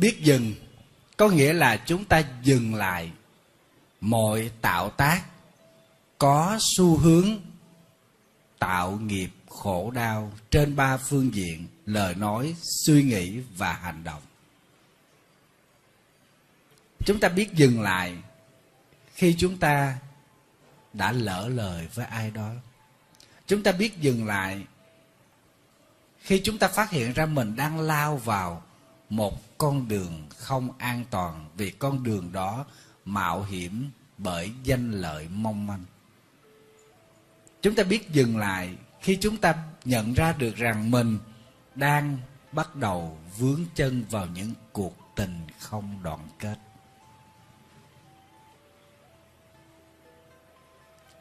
biết dừng, có nghĩa là chúng ta dừng lại mọi tạo tác, có xu hướng tạo nghiệp khổ đau trên ba phương diện, lời nói, suy nghĩ và hành động. Chúng ta biết dừng lại khi chúng ta đã lỡ lời với ai đó. Chúng ta biết dừng lại khi chúng ta phát hiện ra mình đang lao vào một con đường không an toàn vì con đường đó mạo hiểm bởi danh lợi mong manh. Chúng ta biết dừng lại khi chúng ta nhận ra được rằng mình đang bắt đầu vướng chân vào những cuộc tình không đoạn kết.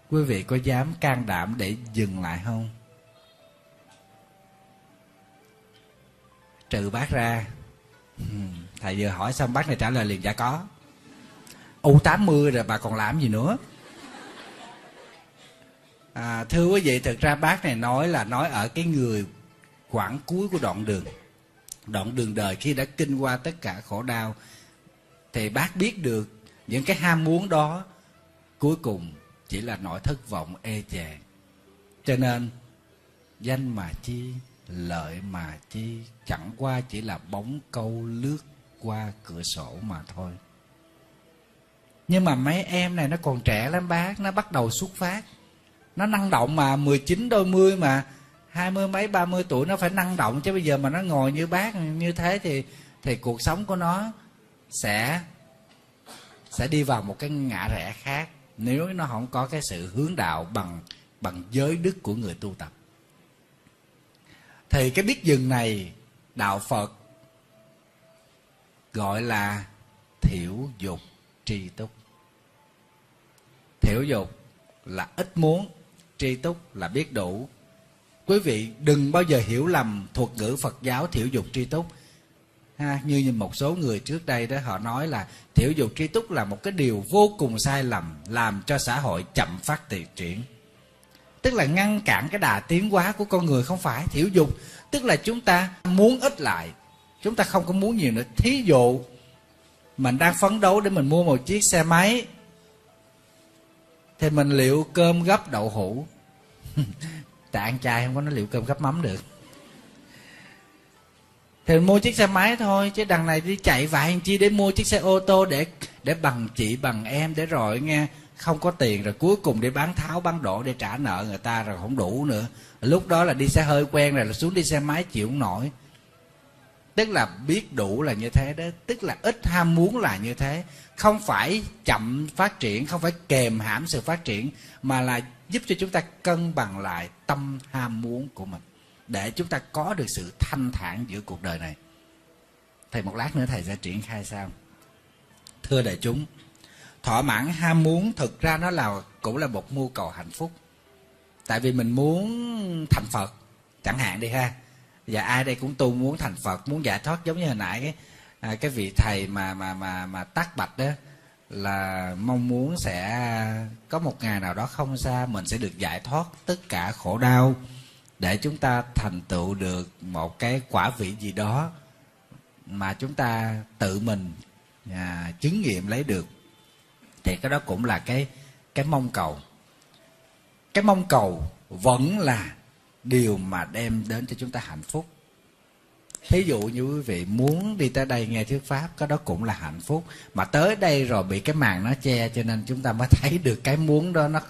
Quý vị có dám can đảm để dừng lại không? Trừ bác ra Hmm. thầy vừa hỏi xong bác này trả lời liền dạ có. U 80 rồi bà còn làm gì nữa? À, thưa quý vị thực ra bác này nói là nói ở cái người quãng cuối của đoạn đường. Đoạn đường đời khi đã kinh qua tất cả khổ đau thì bác biết được những cái ham muốn đó cuối cùng chỉ là nỗi thất vọng e ê chề cho nên danh mà chi? Lợi mà chi chẳng qua chỉ là bóng câu lướt qua cửa sổ mà thôi. Nhưng mà mấy em này nó còn trẻ lắm bác, nó bắt đầu xuất phát. Nó năng động mà 19 đôi mươi mà, hai mươi mấy, ba mươi tuổi nó phải năng động. Chứ bây giờ mà nó ngồi như bác, như thế thì thì cuộc sống của nó sẽ sẽ đi vào một cái ngã rẽ khác. Nếu nó không có cái sự hướng đạo bằng bằng giới đức của người tu tập thì cái biết dừng này đạo phật gọi là thiểu dục tri túc. Thiểu dục là ít muốn tri túc là biết đủ. Quý vị đừng bao giờ hiểu lầm thuật ngữ phật giáo thiểu dục tri túc. Ha, như một số người trước đây đó họ nói là thiểu dục tri túc là một cái điều vô cùng sai lầm làm cho xã hội chậm phát triển tức là ngăn cản cái đà tiến hóa của con người không phải thiểu dục tức là chúng ta muốn ít lại, chúng ta không có muốn nhiều nữa. Thí dụ, mình đang phấn đấu để mình mua một chiếc xe máy, thì mình liệu cơm gấp đậu hũ. Tại ăn chay không có nó liệu cơm gấp mắm được. Thì mình mua chiếc xe máy thôi, chứ đằng này đi chạy vài chi để mua chiếc xe ô tô để để bằng chị, bằng em, để rồi nghe không có tiền rồi cuối cùng để bán tháo, bán đổ để trả nợ người ta rồi không đủ nữa. Lúc đó là đi xe hơi quen rồi là xuống đi xe máy chịu không nổi. Tức là biết đủ là như thế đó. Tức là ít ham muốn là như thế. Không phải chậm phát triển, không phải kềm hãm sự phát triển, mà là giúp cho chúng ta cân bằng lại tâm ham muốn của mình. Để chúng ta có được sự thanh thản giữa cuộc đời này. Thầy một lát nữa thầy sẽ triển khai sao? Thưa đại chúng thỏa mãn ham muốn thực ra nó là cũng là một mưu cầu hạnh phúc. Tại vì mình muốn thành phật chẳng hạn đi ha. Và ai đây cũng tu muốn thành phật muốn giải thoát giống như hồi nãy cái, à, cái vị thầy mà mà mà mà tác bạch đó là mong muốn sẽ có một ngày nào đó không xa mình sẽ được giải thoát tất cả khổ đau để chúng ta thành tựu được một cái quả vị gì đó mà chúng ta tự mình à, chứng nghiệm lấy được thì cái đó cũng là cái cái mong cầu. Cái mong cầu vẫn là điều mà đem đến cho chúng ta hạnh phúc. Thí dụ như quý vị muốn đi tới đây nghe thuyết pháp, cái đó cũng là hạnh phúc. Mà tới đây rồi bị cái màn nó che cho nên chúng ta mới thấy được cái muốn đó nó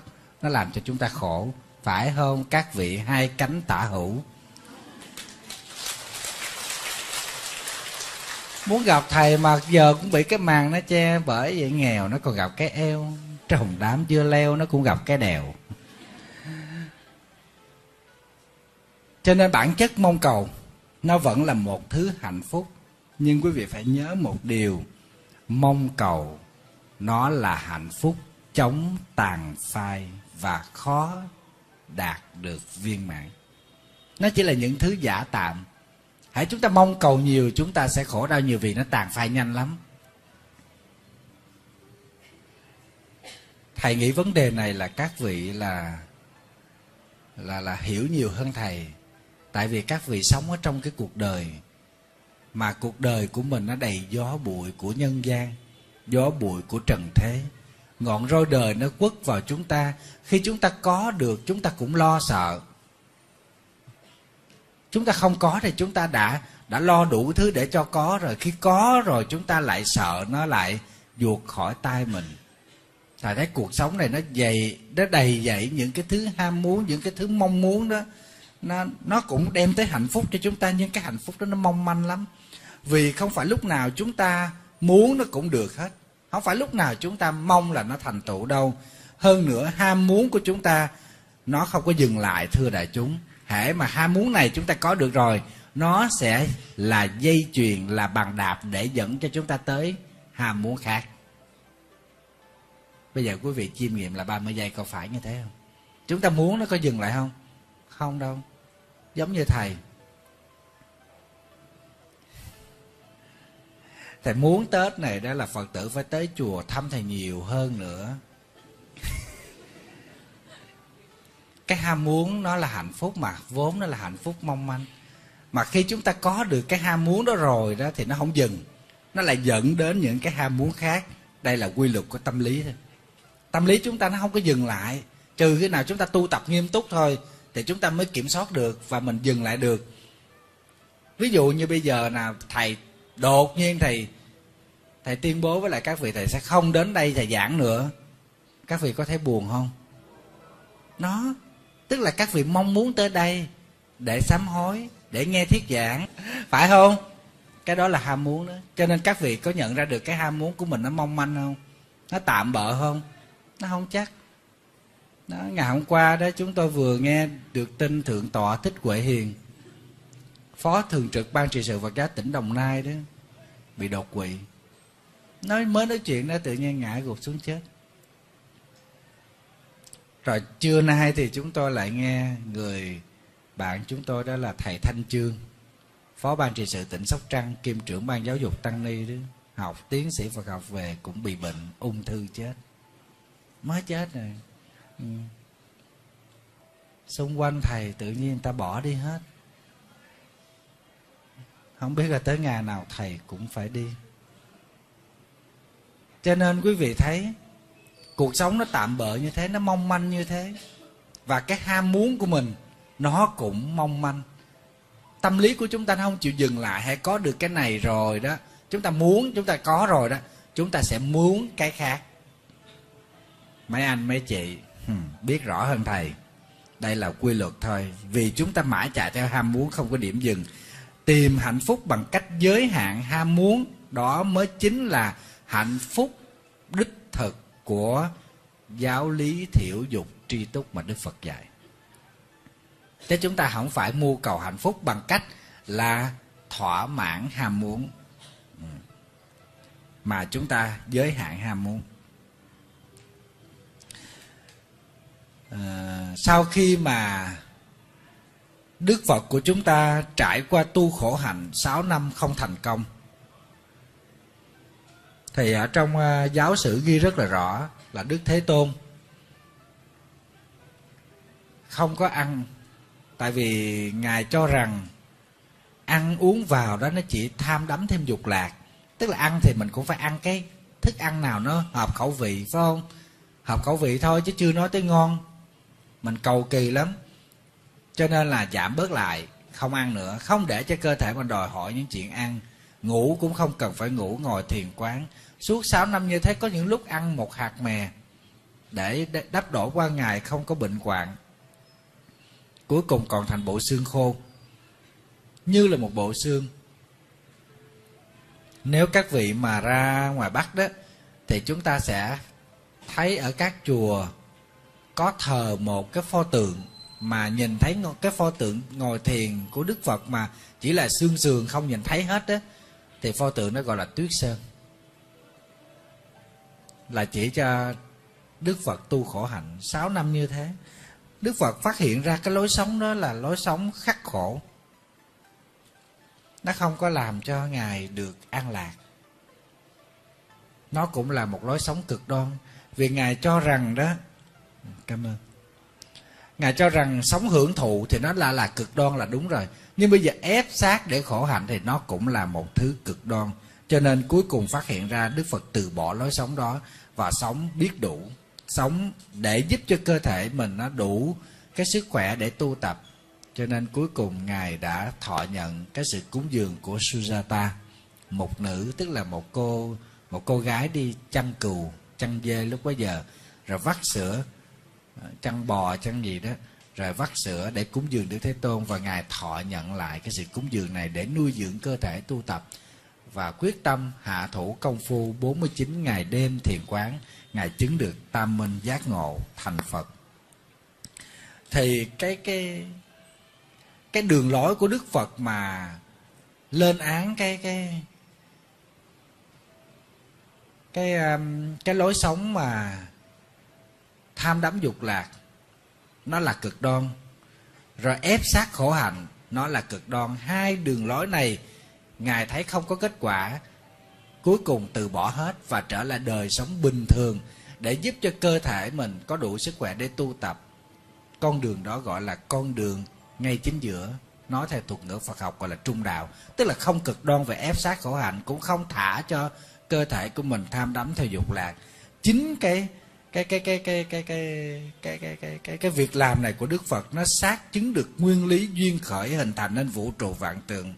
nó làm cho chúng ta khổ. Phải không? Các vị hai cánh tả hữu. Muốn gặp thầy mà giờ cũng bị cái màn nó che bởi vậy, nghèo nó còn gặp cái eo. Trồng đám dưa leo nó cũng gặp cái đèo. Cho nên bản chất mong cầu, nó vẫn là một thứ hạnh phúc. Nhưng quý vị phải nhớ một điều, mong cầu nó là hạnh phúc chống tàn phai và khó đạt được viên mãn. Nó chỉ là những thứ giả tạm hãy chúng ta mong cầu nhiều, chúng ta sẽ khổ đau nhiều vì nó tàn phai nhanh lắm. Thầy nghĩ vấn đề này là các vị là là là hiểu nhiều hơn thầy. Tại vì các vị sống ở trong cái cuộc đời mà cuộc đời của mình nó đầy gió bụi của nhân gian, gió bụi của trần thế. Ngọn roi đời nó quất vào chúng ta. Khi chúng ta có được, chúng ta cũng lo sợ chúng ta không có thì chúng ta đã đã lo đủ thứ để cho có rồi. Khi có rồi chúng ta lại sợ nó lại ruột khỏi tay mình. Thầy thấy cuộc sống này nó dày, nó đầy dậy những cái thứ ham muốn, những cái thứ mong muốn đó. Nó nó cũng đem tới hạnh phúc cho chúng ta, nhưng cái hạnh phúc đó nó mong manh lắm. Vì không phải lúc nào chúng ta muốn nó cũng được hết. Không phải lúc nào chúng ta mong là nó thành tựu đâu. Hơn nữa, ham muốn của chúng ta, nó không có dừng lại, thưa đại chúng hễ mà ham muốn này chúng ta có được rồi, nó sẽ là dây chuyền, là bằng đạp để dẫn cho chúng ta tới ham muốn khác. Bây giờ quý vị chiêm nghiệm là 30 giây, có phải như thế không? Chúng ta muốn nó có dừng lại không? Không đâu. Giống như thầy. Thầy muốn tết này đó là phật tử phải tới chùa thăm thầy nhiều hơn nữa. Cái ham muốn nó là hạnh phúc mà, vốn nó là hạnh phúc mong manh. Mà khi chúng ta có được cái ham muốn đó rồi đó thì nó không dừng. Nó lại dẫn đến những cái ham muốn khác. Đây là quy luật của tâm lý thôi. Tâm lý chúng ta nó không có dừng lại. Trừ khi nào chúng ta tu tập nghiêm túc thôi thì chúng ta mới kiểm soát được và mình dừng lại được. Ví dụ như bây giờ là thầy, đột nhiên thầy thầy tuyên bố với lại các vị thầy sẽ không đến đây thầy giảng nữa. Các vị có thấy buồn không? Nó tức là các vị mong muốn tới đây để sám hối để nghe thuyết giảng. Phải không? Cái đó là ham muốn đó. Cho nên các vị có nhận ra được cái ham muốn của mình nó mong manh không? Nó tạm bợ không? Nó không chắc. Đó, ngày hôm qua đó chúng tôi vừa nghe được tin thượng tọa thích huệ hiền phó thường trực ban trị sự Phật giáo tỉnh đồng nai đó bị đột quỵ. Nói mới nói chuyện đó tự nhiên ngã gục xuống chết rồi, trưa nay thì chúng tôi lại nghe người bạn chúng tôi đó là thầy thanh trương phó ban trị sự tỉnh sóc trăng, kiêm trưởng ban giáo dục tăng ni đó. Học tiến sĩ phật học về cũng bị bệnh, ung thư chết. Mới chết rồi. Ừ. xung quanh thầy tự nhiên ta bỏ đi hết. Không biết là tới ngày nào thầy cũng phải đi. Cho nên quý vị thấy cuộc sống nó tạm bợ như thế, nó mong manh như thế. Và cái ham muốn của mình, nó cũng mong manh. Tâm lý của chúng ta nó không chịu dừng lại hay có được cái này rồi đó. Chúng ta muốn, chúng ta có rồi đó. Chúng ta sẽ muốn cái khác. Mấy anh, mấy chị hmm, biết rõ hơn thầy. Đây là quy luật thôi. Vì chúng ta mãi chạy theo ham muốn, không có điểm dừng. Tìm hạnh phúc bằng cách giới hạn ham muốn, đó mới chính là hạnh phúc đích thực của giáo lý thiểu dục tri túc mà đức phật dạy. Thế chúng ta không phải mưu cầu hạnh phúc bằng cách là thỏa mãn ham muốn. Ừ. Mà chúng ta giới hạn ham muốn. À, sau khi mà Đức Phật của chúng ta trải qua tu khổ hạnh 6 năm không thành công thì ở trong ờ, giáo sử ghi rất là rõ là Đức Thế Tôn Không có ăn. Tại vì Ngài cho rằng Ăn uống vào đó nó chỉ tham đắm thêm dục lạc. Tức là ăn thì mình cũng phải ăn cái thức ăn nào nó hợp khẩu vị, phải không? Hợp khẩu vị thôi chứ chưa nói tới ngon. Mình cầu kỳ lắm. Cho nên là giảm bớt lại, không ăn nữa. Không để cho cơ thể mình đòi hỏi những chuyện ăn. Ngủ cũng không cần phải ngủ, ngồi thiền quán suốt 6 năm như thế, có những lúc ăn một hạt mè để đắp đổ qua ngày không có bệnh hoạn. Cuối cùng còn thành bộ xương khô, như là một bộ xương. Nếu các vị mà ra ngoài bắc đó, thì chúng ta sẽ thấy ở các chùa có thờ một cái pho tượng mà nhìn thấy cái pho tượng ngồi thiền của đức phật mà chỉ là xương sườn không nhìn thấy hết đó thì pho tượng nó gọi là tuyết sơn là chỉ cho đức phật tu khổ hạnh. 6 năm như thế, đức phật phát hiện ra cái lối sống đó là lối sống khắc khổ. Nó không có làm cho ngài được an lạc. Nó cũng là một lối sống cực đoan. Vì ngài cho rằng đó, cảm ơn. Ngài cho rằng sống hưởng thụ thì nó là là cực đoan là đúng rồi. Nhưng bây giờ ép sát để khổ hạnh thì nó cũng là một thứ cực đoan cho nên cuối cùng phát hiện ra đức phật từ bỏ lối sống đó và sống biết đủ, sống để giúp cho cơ thể mình nó đủ cái sức khỏe để tu tập. Cho nên cuối cùng ngài đã thọ nhận cái sự cúng dường của Sujata một nữ, tức là một cô một cô gái đi chăn cừu, chăn dê lúc bấy giờ, rồi vắt sữa, chăn bò, chăn gì đó, rồi vắt sữa để cúng dường Đức Thế Tôn và Ngài thọ nhận lại cái sự cúng dường này để nuôi dưỡng cơ thể tu tập và quyết tâm hạ thủ công phu 49 ngày đêm thiền quán, Ngài chứng được tam minh giác ngộ thành Phật. Thì cái cái cái đường lối của Đức Phật mà lên án cái cái cái um, cái lối sống mà tham đắm dục lạc, nó là cực đoan. Rồi ép sát khổ hạnh, nó là cực đoan. Hai đường lối này ngài thấy không có kết quả cuối cùng từ bỏ hết và trở lại đời sống bình thường để giúp cho cơ thể mình có đủ sức khỏe để tu tập con đường đó gọi là con đường ngay chính giữa nói theo thuật ngữ Phật học gọi là trung đạo tức là không cực đoan về ép sát khổ hạnh cũng không thả cho cơ thể của mình tham đắm theo dục lạc chính cái cái cái cái cái cái cái cái cái cái cái cái việc làm này của Đức Phật nó xác chứng được nguyên lý duyên khởi hình thành nên vũ trụ vạn tượng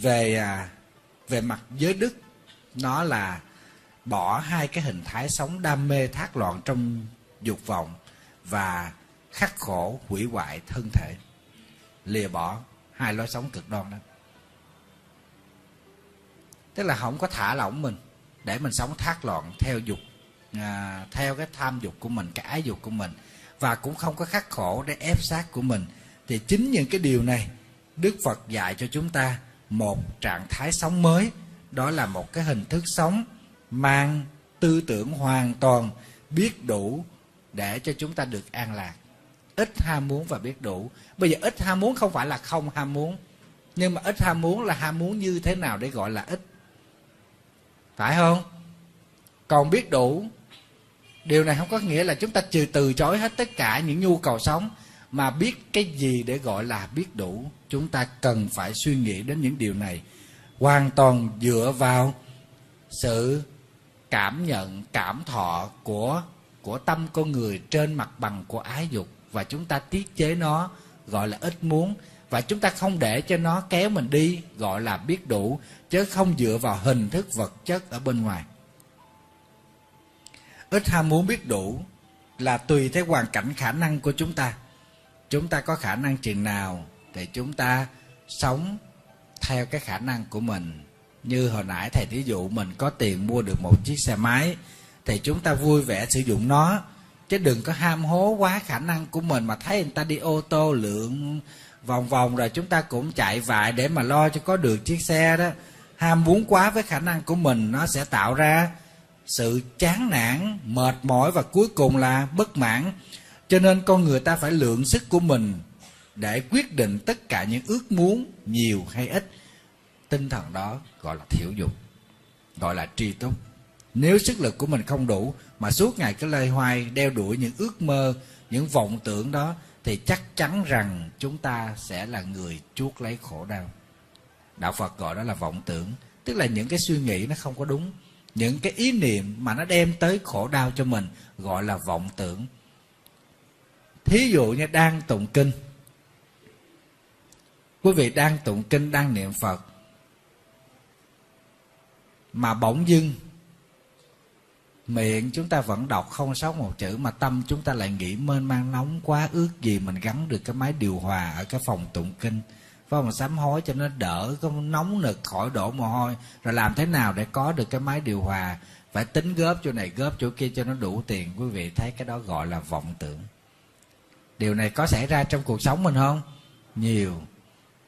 về à, về mặt giới đức nó là bỏ hai cái hình thái sống đam mê thác loạn trong dục vọng và khắc khổ hủy hoại thân thể lìa bỏ hai lối sống cực đoan đó. Tức là không có thả lỏng mình để mình sống thác loạn theo dục à, theo cái tham dục của mình cái ái dục của mình và cũng không có khắc khổ để ép sát của mình thì chính những cái điều này đức phật dạy cho chúng ta một trạng thái sống mới. Đó là một cái hình thức sống mang tư tưởng hoàn toàn, biết đủ để cho chúng ta được an lạc. Ít ham muốn và biết đủ. Bây giờ ít ham muốn không phải là không ham muốn, nhưng mà ít ham muốn là ham muốn như thế nào để gọi là ít. Phải không? Còn biết đủ, điều này không có nghĩa là chúng ta trừ từ chối hết tất cả những nhu cầu sống mà biết cái gì để gọi là biết đủ, chúng ta cần phải suy nghĩ đến những điều này. Hoàn toàn dựa vào sự cảm nhận, cảm thọ của của tâm con người trên mặt bằng của ái dục. Và chúng ta tiết chế nó, gọi là ít muốn. Và chúng ta không để cho nó kéo mình đi, gọi là biết đủ, chứ không dựa vào hình thức vật chất ở bên ngoài. Ít ham muốn biết đủ là tùy theo hoàn cảnh khả năng của chúng ta chúng ta có khả năng chừng nào thì chúng ta sống theo cái khả năng của mình. Như hồi nãy thầy thí dụ mình có tiền mua được một chiếc xe máy thì chúng ta vui vẻ sử dụng nó. Chứ đừng có ham hố quá khả năng của mình mà thấy người ta đi ô tô lượng vòng vòng rồi chúng ta cũng chạy vại để mà lo cho có được chiếc xe đó. Ham muốn quá với khả năng của mình nó sẽ tạo ra sự chán nản, mệt mỏi và cuối cùng là bất mãn cho nên con người ta phải lượng sức của mình để quyết định tất cả những ước muốn, nhiều hay ít. Tinh thần đó gọi là thiểu dục, gọi là tri túc. Nếu sức lực của mình không đủ mà suốt ngày cứ lây hoay, đeo đuổi những ước mơ, những vọng tưởng đó, thì chắc chắn rằng chúng ta sẽ là người chuốc lấy khổ đau. Đạo phật gọi đó là vọng tưởng, tức là những cái suy nghĩ nó không có đúng, những cái ý niệm mà nó đem tới khổ đau cho mình gọi là vọng tưởng thí dụ như đang tụng kinh. Quý vị đang tụng kinh, đang niệm phật, mà bỗng dưng miệng chúng ta vẫn đọc không sót một chữ, mà tâm chúng ta lại nghĩ mênh mang nóng quá, ước gì mình gắn được cái máy điều hòa ở cái phòng tụng kinh. Phải không? Sám hối cho nó đỡ có nóng nực, khỏi đổ mồ hôi. Rồi làm thế nào để có được cái máy điều hòa? Phải tính góp chỗ này, góp chỗ kia cho nó đủ tiền. Quý vị thấy cái đó gọi là vọng tưởng điều này có xảy ra trong cuộc sống mình không? Nhiều.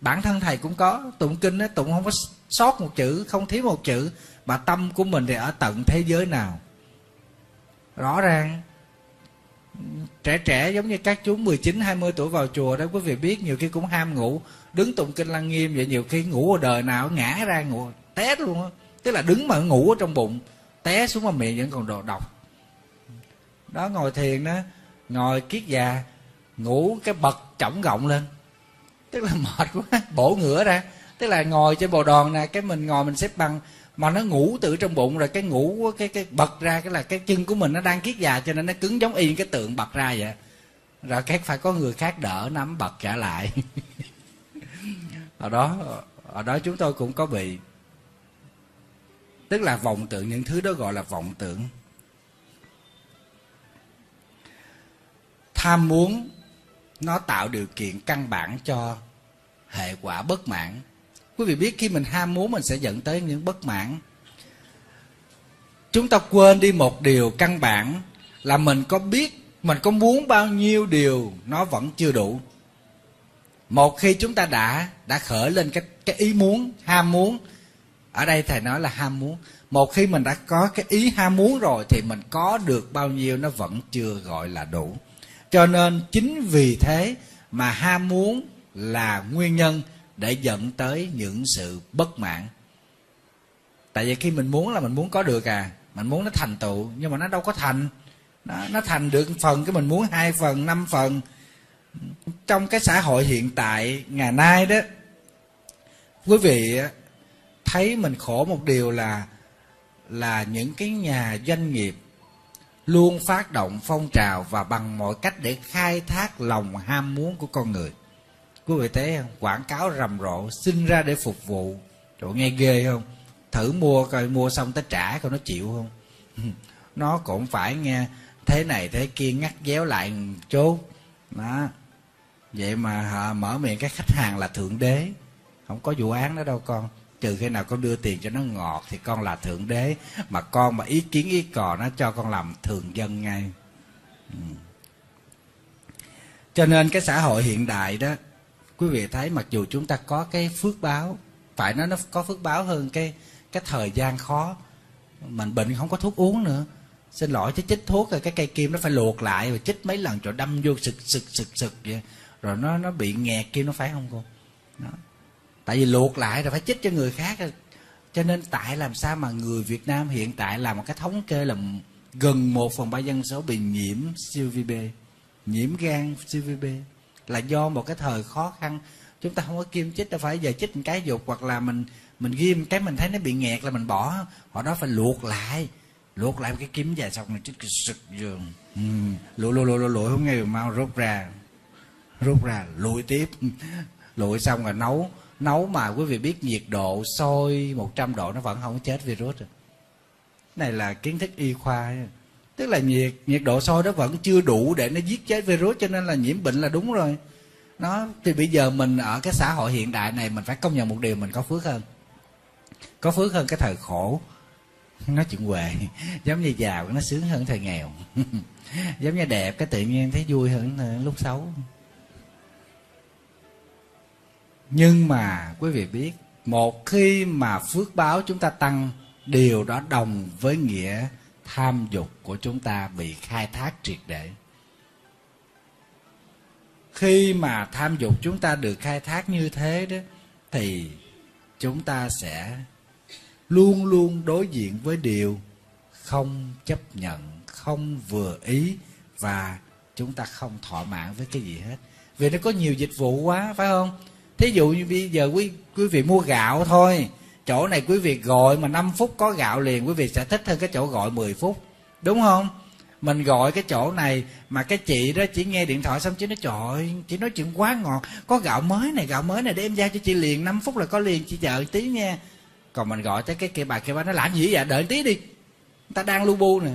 Bản thân thầy cũng có. Tụng kinh á, tụng không có sót một chữ, không thiếu một chữ, mà tâm của mình thì ở tận thế giới nào? Rõ ràng, trẻ trẻ giống như các chú 19 20 tuổi vào chùa đó, quý vị biết nhiều khi cũng ham ngủ, đứng tụng kinh lăng nghiêm vậy, nhiều khi ngủ ở đời nào ngã ra ngủ, té luôn á. Tức là đứng mà ngủ ở trong bụng, té xuống mà miệng vẫn còn đồ độc. Đó, ngồi thiền đó, ngồi kiết già ngủ cái bật chổng gọng lên. Tức là mệt quá, bổ ngửa ra. Tức là ngồi trên bồ đòn nè, cái mình ngồi mình xếp bằng, mà nó ngủ từ trong bụng rồi cái ngủ cái cái bật ra, cái là cái chân của mình nó đang kiết già cho nên nó cứng giống y cái tượng bật ra vậy. Rồi cái phải có người khác đỡ nắm bật trả lại. Ở đó ở đó chúng tôi cũng có bị, tức là vọng tưởng, những thứ đó gọi là vọng tưởng. Tham muốn nó tạo điều kiện căn bản cho hệ quả bất mãn. Quý vị biết khi mình ham muốn, mình sẽ dẫn tới những bất mãn. Chúng ta quên đi một điều căn bản là mình có biết, mình có muốn bao nhiêu điều nó vẫn chưa đủ. Một khi chúng ta đã đã khởi lên cái cái ý muốn, ham muốn, ở đây thầy nói là ham muốn. Một khi mình đã có cái ý ham muốn rồi thì mình có được bao nhiêu nó vẫn chưa gọi là đủ cho nên chính vì thế mà ham muốn là nguyên nhân để dẫn tới những sự bất mãn. Tại vì khi mình muốn là mình muốn có được à mình muốn nó thành tựu nhưng mà nó đâu có thành. Nó, nó thành được phần cái mình muốn hai phần năm phần. Trong cái xã hội hiện tại ngày nay đó quý vị thấy mình khổ một điều là là những cái nhà doanh nghiệp luôn phát động phong trào và bằng mọi cách để khai thác lòng ham muốn của con người. Quý vị thấy không? Quảng cáo rầm rộ, sinh ra để phục vụ. Chỗ nghe ghê không? Thử mua coi, mua xong tới trả coi nó chịu không? Nó cũng phải nghe thế này thế kia ngắt déo lại chốt đó. Vậy mà họ mở miệng các khách hàng là thượng đế. Không có vụ án đó đâu con trừ khi nào con đưa tiền cho nó ngọt thì con là thượng đế. Mà con mà ý kiến ý cò nó cho con làm thường dân ngay. Ừ. cho nên cái xã hội hiện đại đó, quý vị thấy mặc dù chúng ta có cái phước báo, phải nói nó có phước báo hơn cái cái thời gian khó mình bệnh không có thuốc uống nữa. Xin lỗi, chứ chích thuốc rồi cái cây kim nó phải luộc lại và chích mấy lần rồi đâm vô sực sực sực sực vậy. Rồi nó nó bị nghẹt kim nó phải không cô? Đó tại vì luộc lại rồi phải chích cho người khác. Cho nên tại làm sao mà người Việt Nam hiện tại làm một cái thống kê là gần một phần ba dân số bị nhiễm siêu vi B nhiễm gan siêu vi B là do một cái thời khó khăn. Chúng ta không có kim chích đâu, phải giờ chích một cái dục hoặc là mình mình ghim cái mình thấy nó bị nghẹt là mình bỏ. Họ đó phải luộc lại. Luộc lại cái kiếm dài xong rồi chích cái sực giường ừ. lụi lụi lụi lụi không nghe mau rút ra. Rút ra, lụi tiếp. Lụi xong rồi nấu nấu mà quý vị biết nhiệt độ sôi 100 độ nó vẫn không chết virus rồi này là kiến thức y khoa. Tức là nhiệt nhiệt độ sôi đó vẫn chưa đủ để nó giết chết virus, cho nên là nhiễm bệnh là đúng rồi. Nó, thì bây giờ mình ở cái xã hội hiện đại này, mình phải công nhận một điều, mình có phước hơn. Có phước hơn cái thời khổ. Nó chuyện huệ giống như giàu, nó sướng hơn thời nghèo. Giống như đẹp, cái tự nhiên thấy vui hơn ờ, lúc xấu nhưng mà quý vị biết, một khi mà phước báo chúng ta tăng, điều đó đồng với nghĩa tham dục của chúng ta bị khai thác triệt để. Khi mà tham dục chúng ta được khai thác như thế đó, thì chúng ta sẽ luôn luôn đối diện với điều không chấp nhận, không vừa ý và chúng ta không thỏa mãn với cái gì hết. Vì nó có nhiều dịch vụ quá, phải không? Thí dụ như bây giờ quý quý vị mua gạo thôi, chỗ này quý vị gọi mà 5 phút có gạo liền, quý vị sẽ thích hơn cái chỗ gọi 10 phút. Đúng không? Mình gọi cái chỗ này mà cái chị đó chỉ nghe điện thoại xong chứ nó trời chị nói chuyện quá ngọt, có gạo mới này, gạo mới này để em giao cho chị liền 5 phút là có liền, chị chờ tí nha. Còn mình gọi tới cái kia bà kia bà nó làm gì vậy? Đợi tí đi. Người ta đang lu bu nè.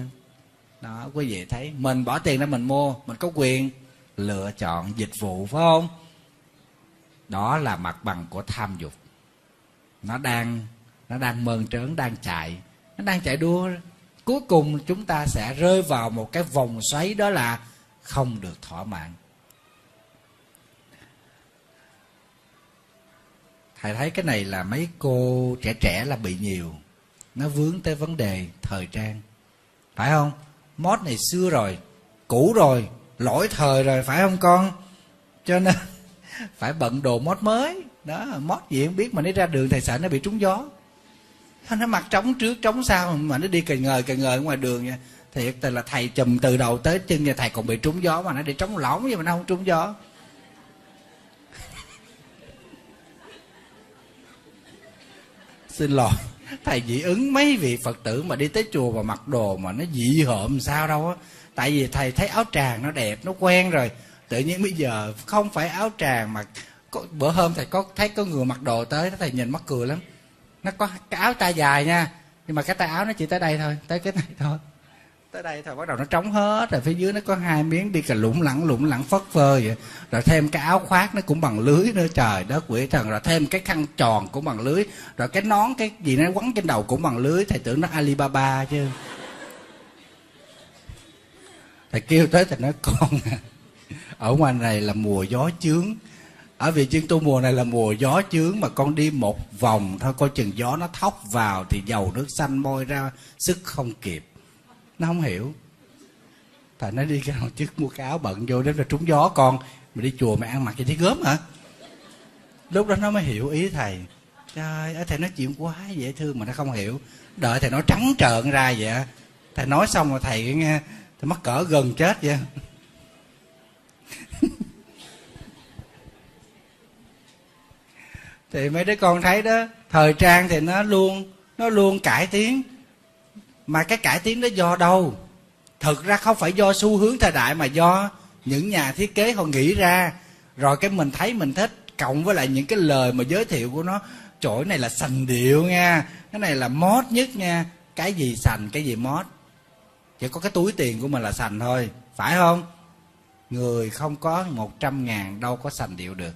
Đó, quý vị thấy, mình bỏ tiền ra mình mua, mình có quyền lựa chọn dịch vụ, phải không? Đó là mặt bằng của tham dục. Nó đang nó đang mơn trớn, đang chạy. Nó đang chạy đua. Cuối cùng chúng ta sẽ rơi vào một cái vòng xoáy đó là không được thỏa mãn. Thầy thấy cái này là mấy cô trẻ trẻ là bị nhiều. Nó vướng tới vấn đề thời trang. Phải không? Mốt này xưa rồi, cũ rồi, lỗi thời rồi, phải không con? Cho nên phải bận đồ mót mới. Đó, mót gì không biết mà nó ra đường thầy sợ nó bị trúng gió. Nó mặc trống trước, trống sau mà nó đi cà ngời cà ngời ngoài đường nha thiệt là thầy chùm từ đầu tới chân nhà thầy còn bị trúng gió mà nó đi trống lỏng vậy mà nó không trúng gió. Xin lỗi, thầy dị ứng mấy vị phật tử mà đi tới chùa và mặc đồ mà nó dị hợm sao đâu á. Tại vì thầy thấy áo tràng nó đẹp, nó quen rồi tự nhiên bây giờ không phải áo tràng mà có, bữa hôm thầy có thấy có người mặc đồ tới thầy nhìn mắc cười lắm. Nó có cái áo tay dài nha nhưng mà cái tay áo nó chỉ tới đây thôi tới cái này thôi. Tới đây thôi bắt đầu nó trống hết rồi phía dưới nó có hai miếng đi cà lủng lẳng lủng lẳng phất phơ vậy. Rồi thêm cái áo khoác nó cũng bằng lưới nữa trời đất quỷ thần. Rồi thêm cái khăn tròn cũng bằng lưới. Rồi cái nón cái gì nó quấn trên đầu cũng bằng lưới thầy tưởng nó alibaba chứ. Thầy kêu tới thầy nói con à, ở ngoài này là mùa gió chướng. Ở vị chuyên tu mùa này là mùa gió chướng mà con đi một vòng thôi, coi chừng gió nó thóc vào thì dầu nước xanh môi ra, sức không kịp. Nó không hiểu. Thầy nó đi cái trước mua cái áo bận vô đến là trúng gió con, mà đi chùa mà ăn mặc gì thế gớm hả? Lúc đó nó mới hiểu ý thầy. Trời ơi, thầy nói chuyện quá dễ thương mà nó không hiểu. Đợi thầy nói trắng trợn ra vậy thầy nói xong rồi thầy nghe, thầy mắc cỡ gần chết vậy. Thì mấy đứa con thấy đó, thời trang thì nó luôn nó luôn cải tiến. Mà cái cải tiến đó do đâu? Thực ra không phải do xu hướng thời đại mà do những nhà thiết kế họ nghĩ ra. Rồi cái mình thấy mình thích, cộng với lại những cái lời mà giới thiệu của nó chỗ này là sành điệu nha, cái này là mót nhất nha. Cái gì sành, cái gì mót? Chỉ có cái túi tiền của mình là sành thôi, phải không? Người không có một trăm ngàn đâu có sành điệu được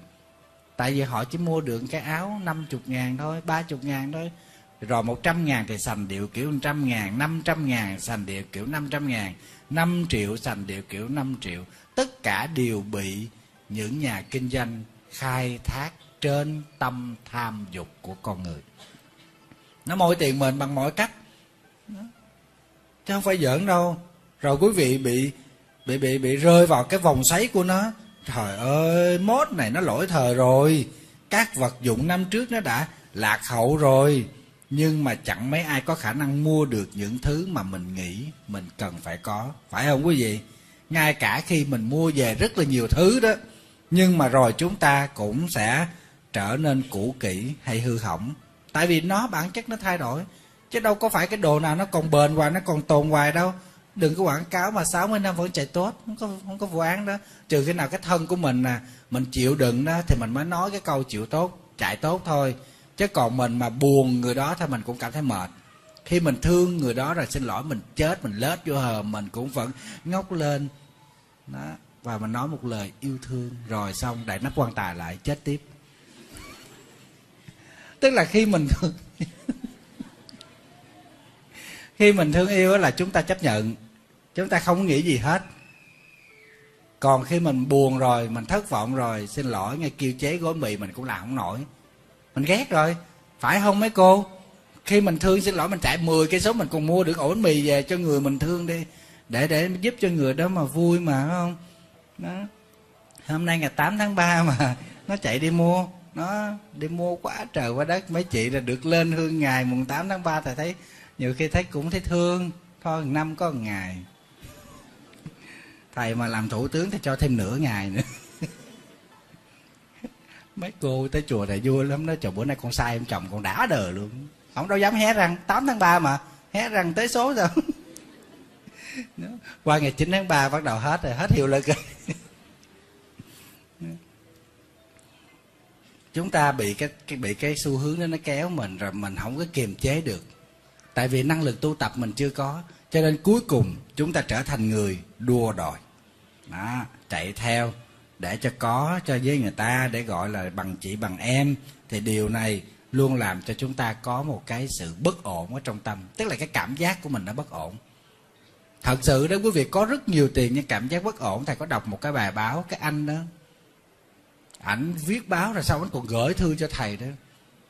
tại vì họ chỉ mua được cái áo 50 ngàn thôi 30 ngàn thôi. Rồi 100 ngàn thì sành điệu kiểu 100 ngàn 500 ngàn sành điệu kiểu 500 ngàn 5 triệu sành điệu kiểu 5 triệu. Tất cả đều bị những nhà kinh doanh khai thác trên tâm tham dục của con người. Nó môi tiền mình bằng mọi cách. Chứ không phải giỡn đâu. Rồi quý vị bị bị bị bị rơi vào cái vòng xoáy của nó trời ơi, mốt này nó lỗi thời rồi. Các vật dụng năm trước nó đã lạc hậu rồi. Nhưng mà chẳng mấy ai có khả năng mua được những thứ mà mình nghĩ mình cần phải có. Phải không quý vị? Ngay cả khi mình mua về rất là nhiều thứ đó, nhưng mà rồi chúng ta cũng sẽ trở nên cũ kỹ hay hư hỏng. Tại vì nó bản chất nó thay đổi, chứ đâu có phải cái đồ nào nó còn bền hoài, nó còn tồn hoài đâu đừng có quảng cáo mà 60 năm vẫn chạy tốt. Không có không có vụ án đó. Trừ khi nào cái thân của mình nè, mình chịu đựng đó, thì mình mới nói cái câu chịu tốt, chạy tốt thôi. Chứ còn mình mà buồn người đó thì mình cũng cảm thấy mệt. Khi mình thương người đó rồi xin lỗi, mình chết, mình lết vô hờ, mình cũng vẫn ngóc lên. Đó, và mình nói một lời yêu thương, rồi xong đại nắp quan tài lại chết tiếp. Tức là khi mình khi mình thương yêu là chúng ta chấp nhận chúng ta không nghĩ gì hết. Còn khi mình buồn rồi, mình thất vọng rồi, xin lỗi, nghe kêu chế gói mì mình cũng làm không nổi. Mình ghét rồi. Phải không mấy cô? Khi mình thương, xin lỗi, mình chạy 10 cây số mình còn mua được ổ bánh mì về cho người mình thương đi. Để để giúp cho người đó mà vui mà, phải không? Đó. Hôm nay ngày 8 tháng 3 mà, nó chạy đi mua. Nó đi mua quá trời quá đất. Mấy chị là được lên hương ngày mùng 8 tháng 3 thầy thấy nhiều khi thấy cũng thấy thương. Thôi, năm có một ngày thầy mà làm thủ tướng thì cho thêm nửa ngày nữa. Mấy cô tới chùa thầy vui lắm đó. Trời bữa nay con sai em chồng con đã đờ luôn. Không đâu dám hé răng. 8 tháng 3 mà hé răng tới số rồi qua ngày 9 tháng 3 bắt đầu hết rồi hết hiệu lực rồi. Chúng ta bị cái, cái bị cái xu hướng đó nó kéo mình rồi mình không có kiềm chế được. Tại vì năng lực tu tập mình chưa có cho nên cuối cùng chúng ta trở thành người đua đòi đó. Chạy theo, để cho có cho với người ta, để gọi là bằng chị, bằng em. Thì điều này luôn làm cho chúng ta có một cái sự bất ổn ở trong tâm. Tức là cái cảm giác của mình nó bất ổn. Thật sự đó, quý vị, có rất nhiều tiền nhưng cảm giác bất ổn. Thầy có đọc một cái bài báo, cái anh đó. Ảnh viết báo rồi sau anh còn gửi thư cho thầy đó.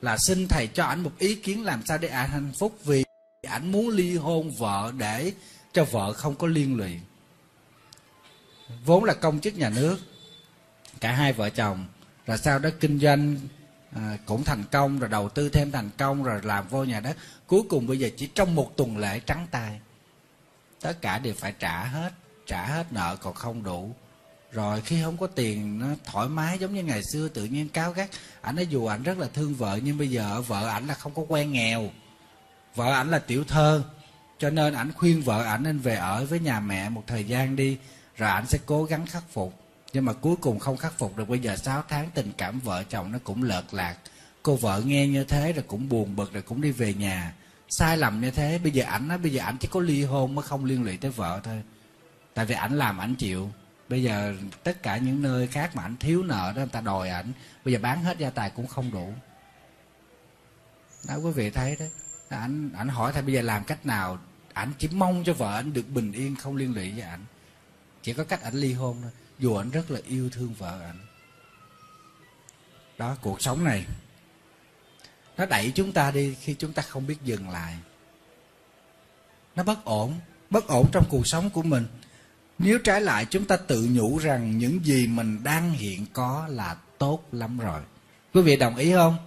Là xin thầy cho ảnh một ý kiến làm sao để ảnh hạnh phúc vì ảnh muốn ly hôn vợ để cho vợ không có liên lụy vốn là công chức nhà nước. Cả hai vợ chồng rồi sau đó kinh doanh à, cũng thành công rồi đầu tư thêm thành công rồi làm vô nhà đất. Cuối cùng bây giờ chỉ trong một tuần lễ trắng tay. Tất cả đều phải trả hết trả hết nợ còn không đủ. Rồi khi không có tiền nó thoải mái giống như ngày xưa tự nhiên cáo gắt. Ảnh nói dù ảnh rất là thương vợ nhưng bây giờ vợ ảnh là không có quen nghèo. Vợ ảnh là tiểu thơ cho nên ảnh khuyên vợ ảnh nên về ở với nhà mẹ một thời gian đi rồi ảnh sẽ cố gắng khắc phục. Nhưng mà cuối cùng không khắc phục được. Bây giờ 6 tháng tình cảm vợ chồng nó cũng lợt lạc. Cô vợ nghe như thế rồi cũng buồn bực rồi cũng đi về nhà. Sai lầm như thế. Bây giờ ảnh nói bây giờ ảnh chỉ có ly hôn mới không liên lụy tới vợ thôi. Tại vì ảnh làm, ảnh chịu. Bây giờ tất cả những nơi khác mà ảnh thiếu nợ đó, người ta đòi ảnh. Bây giờ bán hết gia tài cũng không đủ. Đó, quý vị thấy đấy. Ảnh ảnh hỏi thay bây giờ làm cách nào ảnh chỉ mong cho vợ ảnh được bình yên, không liên lụy với ảnh? Chỉ có cách ảnh ly hôn thôi. Dù ảnh rất là yêu thương vợ ảnh. Đó, cuộc sống này, nó đẩy chúng ta đi khi chúng ta không biết dừng lại. Nó bất ổn bất ổn trong cuộc sống của mình. Nếu trái lại, chúng ta tự nhủ rằng những gì mình đang hiện có là tốt lắm rồi. Quý vị đồng ý không?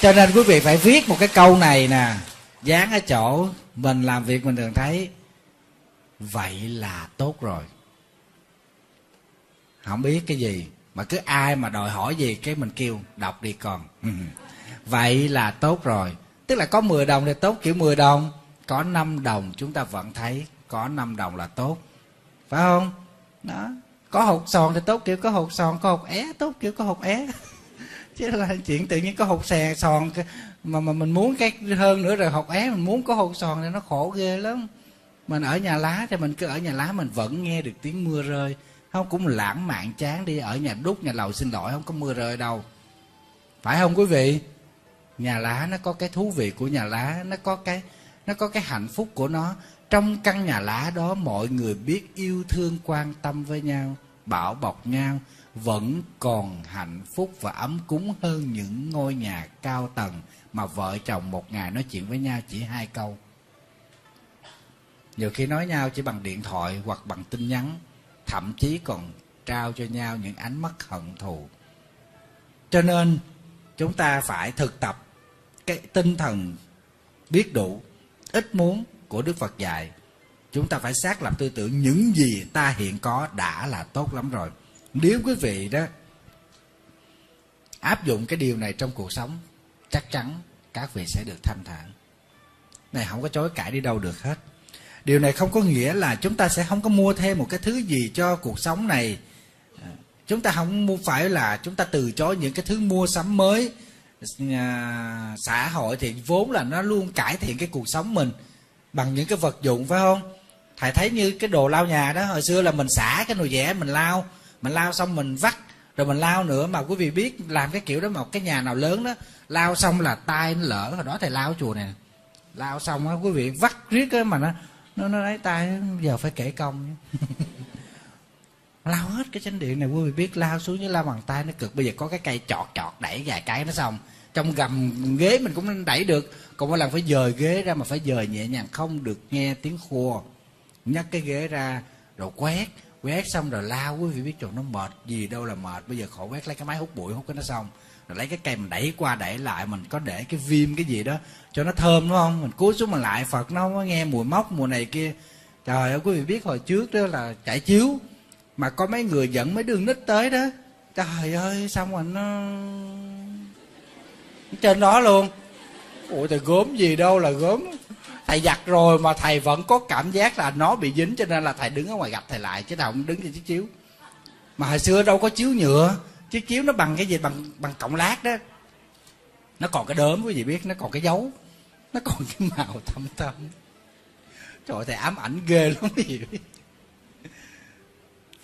Cho nên quý vị phải viết một cái câu này nè. Dán ở chỗ mình làm việc mình thường thấy vậy là tốt rồi. Không biết cái gì, mà cứ ai mà đòi hỏi gì cái mình kêu, đọc đi con. Vậy là tốt rồi. Tức là có 10 đồng thì tốt, kiểu 10 đồng. Có 5 đồng chúng ta vẫn thấy, có 5 đồng là tốt. Phải không? Đó. Có hột sòn thì tốt, kiểu có hột sòn, có hột é, tốt, kiểu có hột é. Chứ là chuyện tự nhiên có hột xè, sòn mà mà mình muốn cái hơn nữa rồi, hột é, mình muốn có hột sòn thì nó khổ ghê lắm mình ở nhà lá thì mình cứ ở nhà lá, mình vẫn nghe được tiếng mưa rơi. Không, cũng lãng mạn chán đi, ở nhà đúc, nhà lầu xin lỗi, không có mưa rơi đâu. Phải không quý vị? Nhà lá nó có cái thú vị của nhà lá, nó có cái, nó có cái hạnh phúc của nó. Trong căn nhà lá đó, mọi người biết yêu thương, quan tâm với nhau, bảo bọc nhau, vẫn còn hạnh phúc và ấm cúng hơn những ngôi nhà cao tầng mà vợ chồng một ngày nói chuyện với nhau chỉ hai câu nhiều khi nói nhau chỉ bằng điện thoại hoặc bằng tin nhắn, thậm chí còn trao cho nhau những ánh mắt hận thù. Cho nên, chúng ta phải thực tập cái tinh thần biết đủ, ít muốn của đức phật dạy. Chúng ta phải xác lập tư tưởng những gì ta hiện có đã là tốt lắm rồi. Nếu quý vị đó áp dụng cái điều này trong cuộc sống, chắc chắn các vị sẽ được thanh thản. Này, không có chối cãi đi đâu được hết điều này không có nghĩa là chúng ta sẽ không có mua thêm một cái thứ gì cho cuộc sống này. À, chúng ta không mua phải là chúng ta từ chối những cái thứ mua sắm mới. À, xã hội thì vốn là nó luôn cải thiện cái cuộc sống mình bằng những cái vật dụng phải không? Thầy thấy như cái đồ lau nhà đó hồi xưa là mình xả cái nồi dẻ mình lau. Mình lau xong mình vắt rồi mình lau nữa. Mà quý vị biết làm cái kiểu đó mà cái nhà nào lớn đó lau xong là tay nó lỡ hồi đó thầy lau chùa này lau xong á quý vị vắt riết á mà nó nó nó lấy tay giờ phải kể công lao hết cái chánh điện này, quý vị biết, lao xuống với lao bằng tay nó cực. Bây giờ có cái cây chọt chọt đẩy vài cái nó xong. Trong gầm ghế mình cũng đẩy được. Còn mỗi lần phải dời ghế ra mà phải dời nhẹ nhàng, không được nghe tiếng khua nhấc cái ghế ra rồi quét. Quét xong rồi lao, quý vị biết rồi nó mệt gì, đâu là mệt. Bây giờ khổ quét lấy cái máy hút bụi, hút cái nó xong rồi lấy cái cây mình đẩy qua đẩy lại, mình có để cái viêm cái gì đó cho nó thơm, đúng không? Mình cúi xuống mình lại, phật nó không có nghe mùi móc mùa này kia. Trời ơi, quý vị biết hồi trước đó là chạy chiếu, mà có mấy người dẫn mấy đường nít tới đó, trời ơi, xong rồi nó trên đó luôn. Ủa, thầy gốm gì đâu là gốm thầy giặt rồi mà thầy vẫn có cảm giác là nó bị dính, cho nên là thầy đứng ở ngoài gặp thầy lại, chứ nào không đứng trên chiếc chiếu. Mà hồi xưa đâu có chiếu nhựa chiếc chiếu nó bằng cái gì? Bằng bằng cọng lát đó. Nó còn cái đốm, quý vị biết, nó còn cái dấu. Nó còn cái màu thâm thâm. Trời thầy ám ảnh ghê lắm, quý vị biết.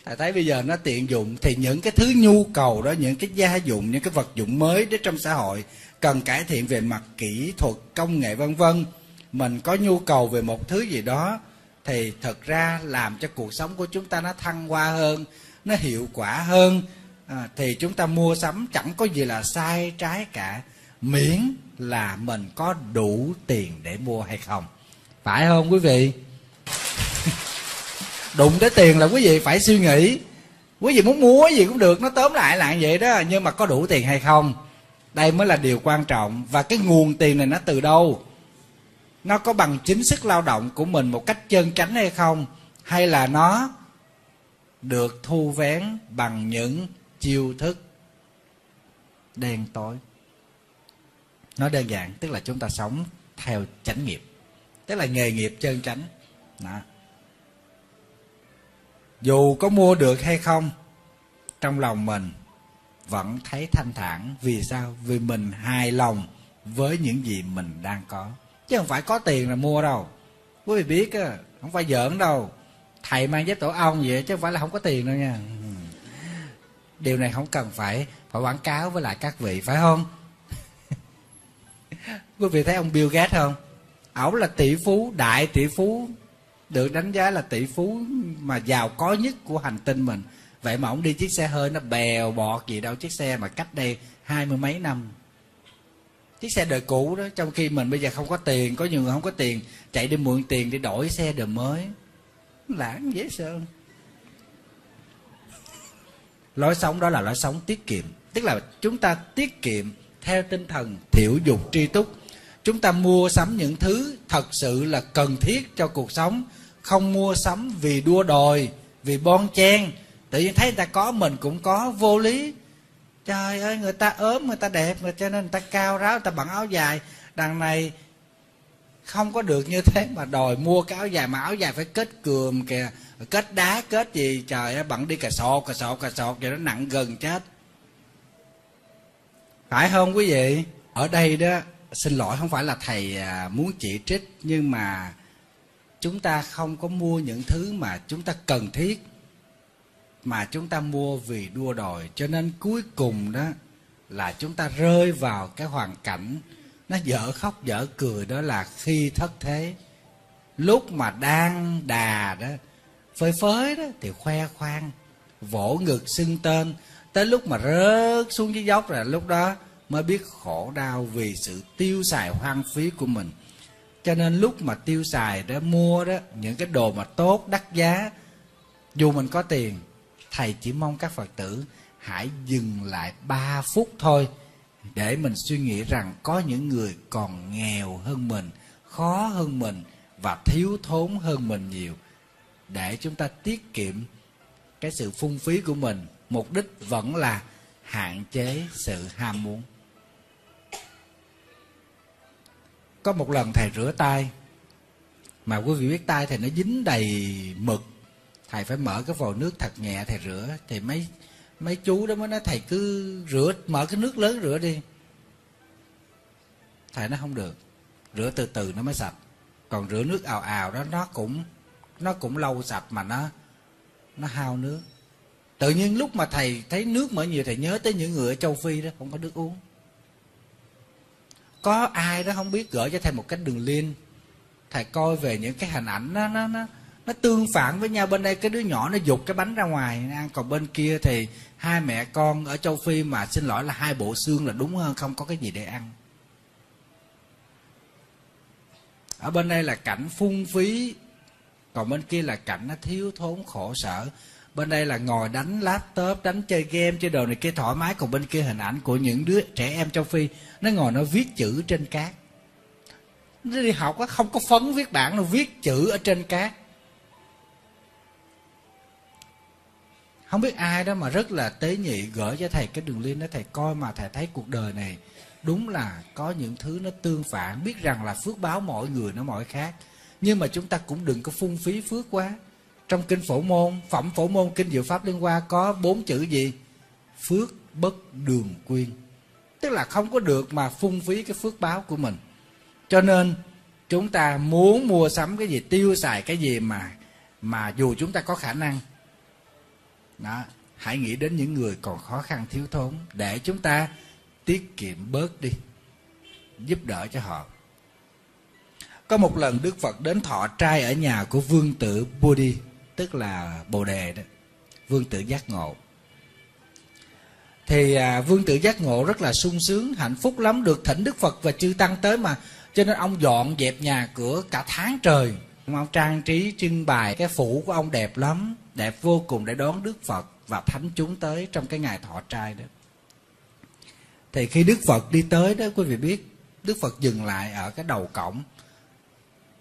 Thầy thấy bây giờ nó tiện dụng thì những cái thứ nhu cầu đó, những cái gia dụng, những cái vật dụng mới đó trong xã hội cần cải thiện về mặt kỹ thuật, công nghệ, vân vân. Mình có nhu cầu về một thứ gì đó thì thật ra làm cho cuộc sống của chúng ta nó thăng hoa hơn, nó hiệu quả hơn à, thì chúng ta mua sắm chẳng có gì là sai trái cả. Miễn là mình có đủ tiền để mua hay không. Phải không quý vị? Đụng tới tiền là quý vị phải suy nghĩ. Quý vị muốn mua gì cũng được nó tóm lại là vậy đó nhưng mà có đủ tiền hay không? Đây mới là điều quan trọng. Và cái nguồn tiền này nó từ đâu? Nó có bằng chính sức lao động của mình một cách chân chánh hay không? Hay là nó được thu vén bằng những chiêu thức đen tối. Nói đơn giản, tức là chúng ta sống theo chánh nghiệp, tức là nghề nghiệp chân chánh. Đó. dù có mua được hay không, trong lòng mình vẫn thấy thanh thản. Vì sao? Vì mình hài lòng với những gì mình đang có. Chứ không phải có tiền là mua đâu. Quý vị biết á, không phải giỡn đâu. Thầy mang giấy tổ ong vậy chứ không phải là không có tiền đâu nha điều này không cần phải phải quảng cáo với lại các vị, phải không? Quý vị thấy ông Bill Gates không? Ổng là tỷ phú, đại tỷ phú, được đánh giá là tỷ phú mà giàu có nhất của hành tinh mình. Vậy mà ổng đi chiếc xe hơi nó bèo bọt gì đâu. Chiếc xe mà cách đây hai mươi mấy năm. Chiếc xe đời cũ đó, trong khi mình bây giờ không có tiền, có nhiều người không có tiền, chạy đi mượn tiền để đổi xe đời mới. Lãng dễ sợ lối sống đó là lối sống tiết kiệm. Tức là chúng ta tiết kiệm theo tinh thần thiểu dục tri túc. Chúng ta mua sắm những thứ thật sự là cần thiết cho cuộc sống. Không mua sắm vì đua đòi, vì bon chen. Tự nhiên thấy người ta có, mình cũng có, vô lý. Trời ơi, người ta ốm, người ta đẹp người cho nên người ta cao ráo, người ta bận áo dài. Đằng này không có được như thế mà đòi mua cái áo dài, mà áo dài phải kết cườm kìa, kết đá, kết gì, trời ơi, bận đi cà sột cà sột cà sột vậy nó nặng gần chết. Phải không quý vị? Ở đây đó, xin lỗi, không phải là thầy à, muốn chỉ trích, nhưng mà chúng ta không có mua những thứ mà chúng ta cần thiết, mà chúng ta mua vì đua đòi. Cho nên cuối cùng đó là chúng ta rơi vào cái hoàn cảnh nó dở khóc, dở cười, đó là khi thất thế. Lúc mà đang đà đó, phơi phới đó, thì khoe khoang, vỗ ngực xưng tên. Tới lúc mà rớt xuống dưới dốc rồi lúc đó mới biết khổ đau vì sự tiêu xài hoang phí của mình. Cho nên lúc mà tiêu xài đó, mua đó, những cái đồ mà tốt đắt giá, dù mình có tiền, thầy chỉ mong các phật tử hãy dừng lại 3 phút thôi để mình suy nghĩ rằng có những người còn nghèo hơn mình, khó hơn mình và thiếu thốn hơn mình nhiều. Để chúng ta tiết kiệm cái sự phung phí của mình, mục đích vẫn là hạn chế sự ham muốn. Có một lần thầy rửa tay, mà quý vị biết tay thầy nó dính đầy mực. Thầy phải mở cái vòi nước thật nhẹ thầy rửa thì mấy mấy chú đó mới nói, thầy cứ rửa, mở cái nước lớn rửa đi. Thầy nó không được, rửa từ từ nó mới sạch. Còn rửa nước ào ào đó, nó cũng nó cũng lâu sạch mà nó nó hao nước. Tự nhiên lúc mà thầy thấy nước mở nhiều, thầy nhớ tới những người ở châu phi đó, không có nước uống. Có ai đó không biết gửi cho thầy một cái đường link. Thầy coi về những cái hình ảnh nó nó nó nó tương phản với nhau. Bên đây cái đứa nhỏ nó dục cái bánh ra ngoài. Ăn còn bên kia thì hai mẹ con ở châu phi mà xin lỗi là hai bộ xương là đúng hơn, không có cái gì để ăn. Ở bên đây là cảnh phung phí, còn bên kia là cảnh nó thiếu thốn khổ sở. Bên đây là ngồi đánh laptop, đánh chơi game chơi đồ này kia thoải mái, còn bên kia hình ảnh của những đứa trẻ em châu phi, nó ngồi nó viết chữ trên cát. Nó đi học á, không có phấn viết bảng, nó viết chữ ở trên cát. Không biết ai đó mà rất là tế nhị gửi cho thầy cái đường link đó, thầy coi mà thầy thấy cuộc đời này đúng là có những thứ nó tương phản. Biết rằng là phước báo mỗi người nó mỗi khác. Nhưng mà chúng ta cũng đừng có phung phí phước quá. Trong kinh phổ môn, phẩm phổ môn, kinh diệu pháp liên hoa có bốn chữ gì? Phước bất đường quyên. Tức là không có được mà phung phí cái phước báo của mình. Cho nên, chúng ta muốn mua sắm cái gì, tiêu xài cái gì mà mà dù chúng ta có khả năng đó hãy nghĩ đến những người còn khó khăn thiếu thốn để chúng ta tiết kiệm bớt đi giúp đỡ cho họ. Có một lần đức phật đến thọ trai ở nhà của vương tử bodhi tức là bồ đề đó vương tử giác ngộ. Thì à, vương tử giác ngộ rất là sung sướng hạnh phúc lắm được thỉnh đức phật và chư tăng tới mà. Cho nên ông dọn dẹp nhà cửa cả tháng trời. Ông trang trí trưng bày cái phủ của ông đẹp lắm đẹp vô cùng để đón đức phật và thánh chúng tới trong cái ngày thọ trai đó. Thì khi đức phật đi tới đó, quý vị biết, đức phật dừng lại ở cái đầu cổng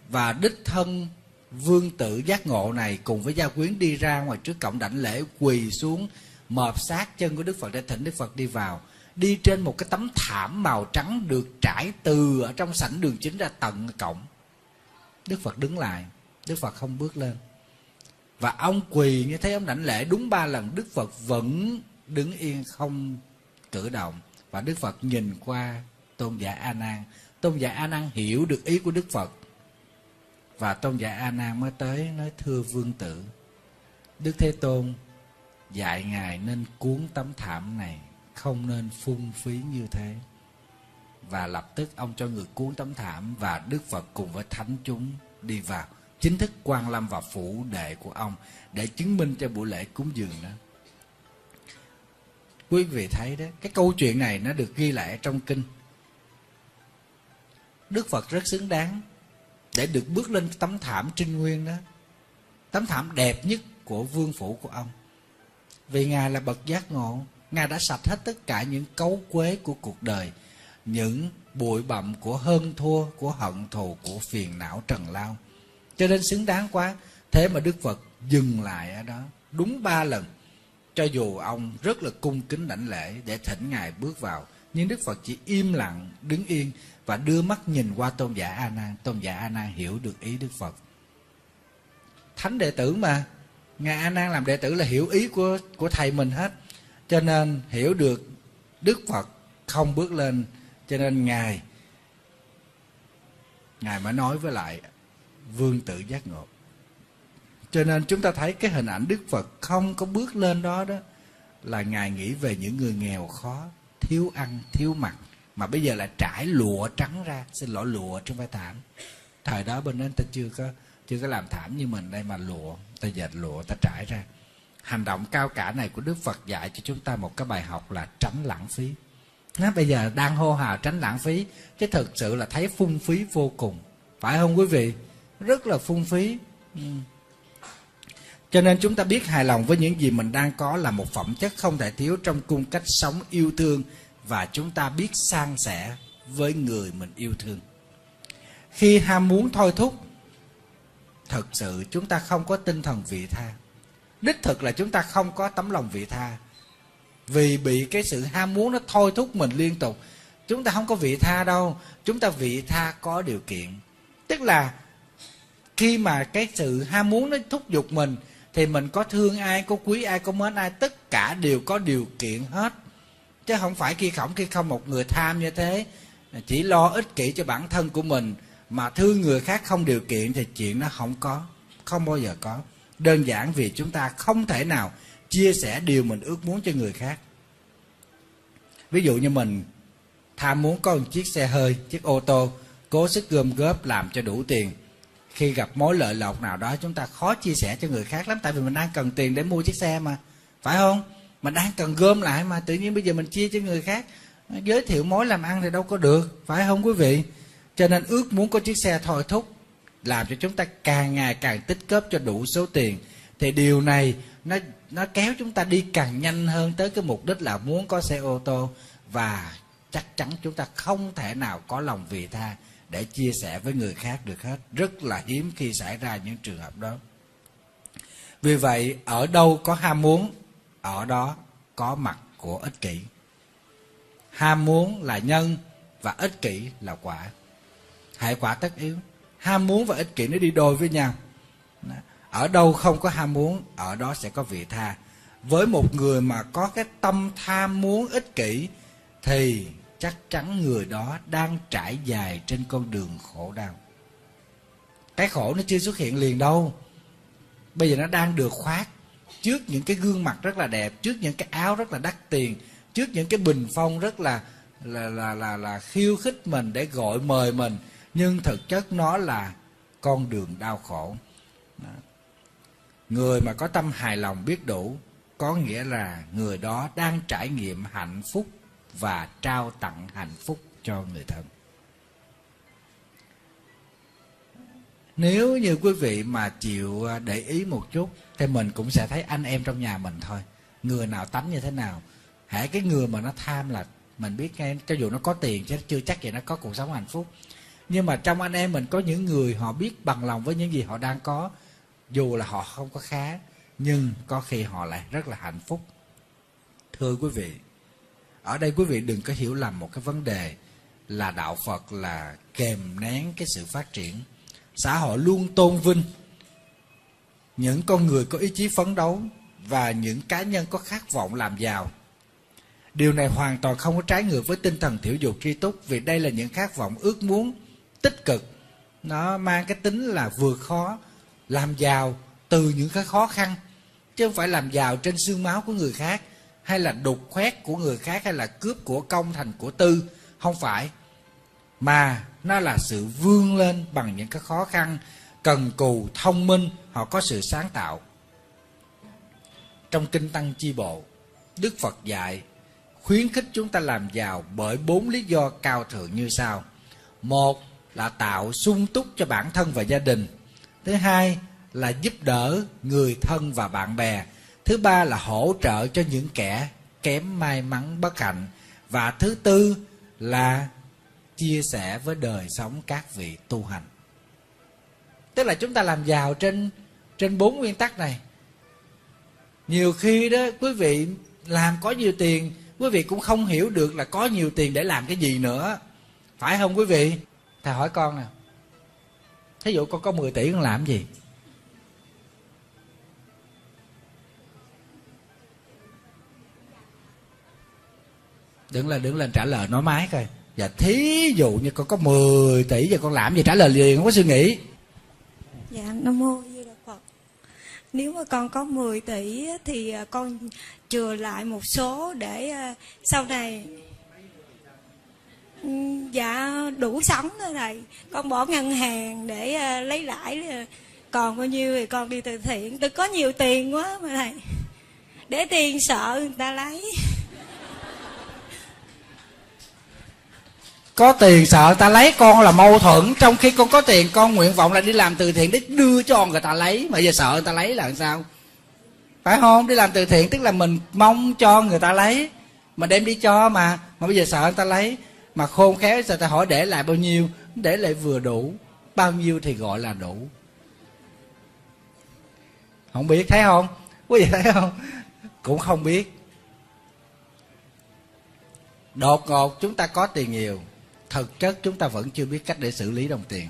và đích thân vương tử giác ngộ này cùng với gia quyến đi ra ngoài trước cổng đảnh lễ, quỳ xuống, mọp sát chân của đức phật để thỉnh đức phật đi vào. Đi trên một cái tấm thảm màu trắng được trải từ ở trong sảnh đường chính ra tận cổng. Đức phật đứng lại, đức phật không bước lên và ông quỳ như thế, ông đảnh lễ đúng ba lần. Đức phật vẫn đứng yên, không cử động. Và đức phật nhìn qua tôn giả a nan. Tôn giả a nan hiểu được ý của đức phật. Và tôn giả a nan mới tới nói, thưa vương tử, đức thế tôn, dạy ngài nên cuốn tấm thảm này không nên phung phí như thế. Và lập tức ông cho người cuốn tấm thảm và đức phật cùng với thánh chúng đi vào chính thức quan lâm vào phủ đệ của ông để chứng minh cho buổi lễ cúng dường đó. Quý vị thấy đó, cái câu chuyện này nó được ghi lại trong kinh. Đức phật rất xứng đáng để được bước lên tấm thảm trinh nguyên đó. Tấm thảm đẹp nhất của vương phủ của ông. Vì ngài là bậc giác ngộ, ngài đã sạch hết tất cả những cấu quế của cuộc đời, những bụi bặm của hơn thua, của hận thù, của phiền não trần lao cho nên xứng đáng quá. Thế mà đức phật dừng lại ở đó. Đúng ba lần. Cho dù ông rất là cung kính đảnh lễ để thỉnh ngài bước vào. Nhưng đức phật chỉ im lặng, đứng yên và đưa mắt nhìn qua tôn giả a nan. Tôn giả a nan hiểu được ý đức phật. Thánh đệ tử mà. Ngài a nan làm đệ tử là hiểu ý của của thầy mình hết. Cho nên hiểu được đức phật không bước lên. Cho nên ngài ngài mới nói với lại vương tự giác ngộ. Cho nên chúng ta thấy cái hình ảnh đức phật không có bước lên đó đó là ngài nghĩ về những người nghèo khó, thiếu ăn, thiếu mặc, mà bây giờ là trải lụa trắng ra. Xin lỗi, lụa trên vai thảm. Thời đó bên đó ta chưa có chưa có làm thảm như mình đây mà lụa, ta dệt lụa, ta trải ra. Hành động cao cả này của đức phật dạy cho chúng ta một cái bài học là tránh lãng phí. Nó bây giờ đang hô hào tránh lãng phí, chứ thực sự là thấy phung phí vô cùng. Phải không quý vị? Rất là phung phí. Cho nên chúng ta biết hài lòng với những gì mình đang có là một phẩm chất không thể thiếu trong cung cách sống yêu thương và chúng ta biết san sẻ với người mình yêu thương. Khi ham muốn thôi thúc, thật sự chúng ta không có tinh thần vị tha. Đích thực là chúng ta không có tấm lòng vị tha. Vì bị cái sự ham muốn nó thôi thúc mình liên tục, chúng ta không có vị tha đâu. Chúng ta vị tha có điều kiện. Tức là khi mà cái sự ham muốn nó thúc giục mình, thì mình có thương ai, có quý ai, có mến ai, tất cả đều có điều kiện hết. Chứ không phải khi khổng, khi không một người tham như thế, chỉ lo ích kỷ cho bản thân của mình, mà thương người khác không điều kiện thì chuyện nó không có, không bao giờ có. Đơn giản vì chúng ta không thể nào chia sẻ điều mình ước muốn cho người khác. Ví dụ như mình tham muốn có một chiếc xe hơi, chiếc ô tô, cố sức gom góp làm cho đủ tiền khi gặp mối lợi lộc nào đó, chúng ta khó chia sẻ cho người khác lắm, tại vì mình đang cần tiền để mua chiếc xe mà. Phải không? Mình đang cần gom lại mà tự nhiên bây giờ mình chia cho người khác. Giới thiệu mối làm ăn thì đâu có được, phải không quý vị? Cho nên ước muốn có chiếc xe thôi thúc, làm cho chúng ta càng ngày càng tích góp cho đủ số tiền. Thì điều này, nó nó kéo chúng ta đi càng nhanh hơn tới cái mục đích là muốn có xe ô tô. Và chắc chắn chúng ta không thể nào có lòng vị tha để chia sẻ với người khác được hết. Rất là hiếm khi xảy ra những trường hợp đó. Vì vậy, ở đâu có ham muốn, ở đó có mặt của ích kỷ. Ham muốn là nhân và ích kỷ là quả. Hệ quả tất yếu. Ham muốn và ích kỷ nó đi đôi với nhau. Ở đâu không có ham muốn, ở đó sẽ có vị tha. Với một người mà có cái tâm tham muốn ích kỷ thì chắc chắn người đó đang trải dài trên con đường khổ đau. Cái khổ nó chưa xuất hiện liền đâu. Bây giờ nó đang được khoác trước những cái gương mặt rất là đẹp trước những cái áo rất là đắt tiền trước những cái bình phong rất là là là là, là khiêu khích mình để gọi mời mình. Nhưng thực chất nó là con đường đau khổ. Đó. người mà có tâm hài lòng biết đủ có nghĩa là người đó đang trải nghiệm hạnh phúc và trao tặng hạnh phúc cho người thân. Nếu như quý vị mà chịu à, để ý một chút, thì mình cũng sẽ thấy anh em trong nhà mình thôi. Người nào tánh như thế nào. Hãy cái người mà nó tham là mình biết ngay, cho dù nó có tiền chứ chưa chắc gì nó có cuộc sống hạnh phúc. Nhưng mà trong anh em mình có những người họ biết bằng lòng với những gì họ đang có, dù là họ không có khá, nhưng có khi họ lại rất là hạnh phúc. Thưa quý vị ở đây quý vị đừng có hiểu lầm một cái vấn đề là đạo phật là kèm nén cái sự phát triển. Xã hội luôn tôn vinh những con người có ý chí phấn đấu và những cá nhân có khát vọng làm giàu. Điều này hoàn toàn không có trái ngược với tinh thần thiểu dục tri túc, vì đây là những khát vọng ước muốn tích cực. Nó mang cái tính là vượt khó, làm giàu từ những cái khó khăn, chứ không phải làm giàu trên xương máu của người khác hay là đục khoét của người khác, hay là cướp của công thành của tư? Không phải. Mà nó là sự vươn lên bằng những cái khó khăn, cần cù, thông minh, họ có sự sáng tạo. Trong kinh tăng chi bộ, đức phật dạy, khuyến khích chúng ta làm giàu bởi bốn lý do cao thượng như sau. Một là tạo sung túc cho bản thân và gia đình. Thứ hai là giúp đỡ người thân và bạn bè thứ ba là hỗ trợ cho những kẻ kém may mắn bất hạnh. Và thứ tư là chia sẻ với đời sống các vị tu hành. Tức là chúng ta làm giàu trên trên bốn nguyên tắc này. Nhiều khi đó, quý vị làm có nhiều tiền, quý vị cũng không hiểu được là có nhiều tiền để làm cái gì nữa. Phải không quý vị? Thầy hỏi con nè. Thí dụ con có 10 tỷ con làm gì? Đứng lên đứng lên, trả lời, nói mái coi. Và thí dụ như con có 10 tỷ và con làm gì trả lời liền, không có suy nghĩ. Dạ nam mô di đà phật. Nếu mà con có 10 tỷ thì à, con chừa lại một số để à, sau này ừ, dạ đủ sống thôi thầy con bỏ ngân hàng để à, lấy lãi còn bao nhiêu thì con đi từ thiện. Tôi có nhiều tiền quá mà thầy để tiền sợ người ta lấy. Có tiền sợ ta lấy con là mâu thuẫn, trong khi con có tiền, con nguyện vọng là đi làm từ thiện để đưa cho người ta lấy. Mà giờ sợ người ta lấy là làm sao? Phải không? Đi làm từ thiện tức là mình mong cho người ta lấy, mà đem đi cho mà. Mà bây giờ sợ người ta lấy, mà khôn khéo sao ta hỏi để lại bao nhiêu? Để lại vừa đủ. Bao nhiêu thì gọi là đủ. Không biết, thấy không? Quý vị thấy không? Cũng không biết. Đột ngột chúng ta có tiền nhiều thực chất chúng ta vẫn chưa biết cách để xử lý đồng tiền.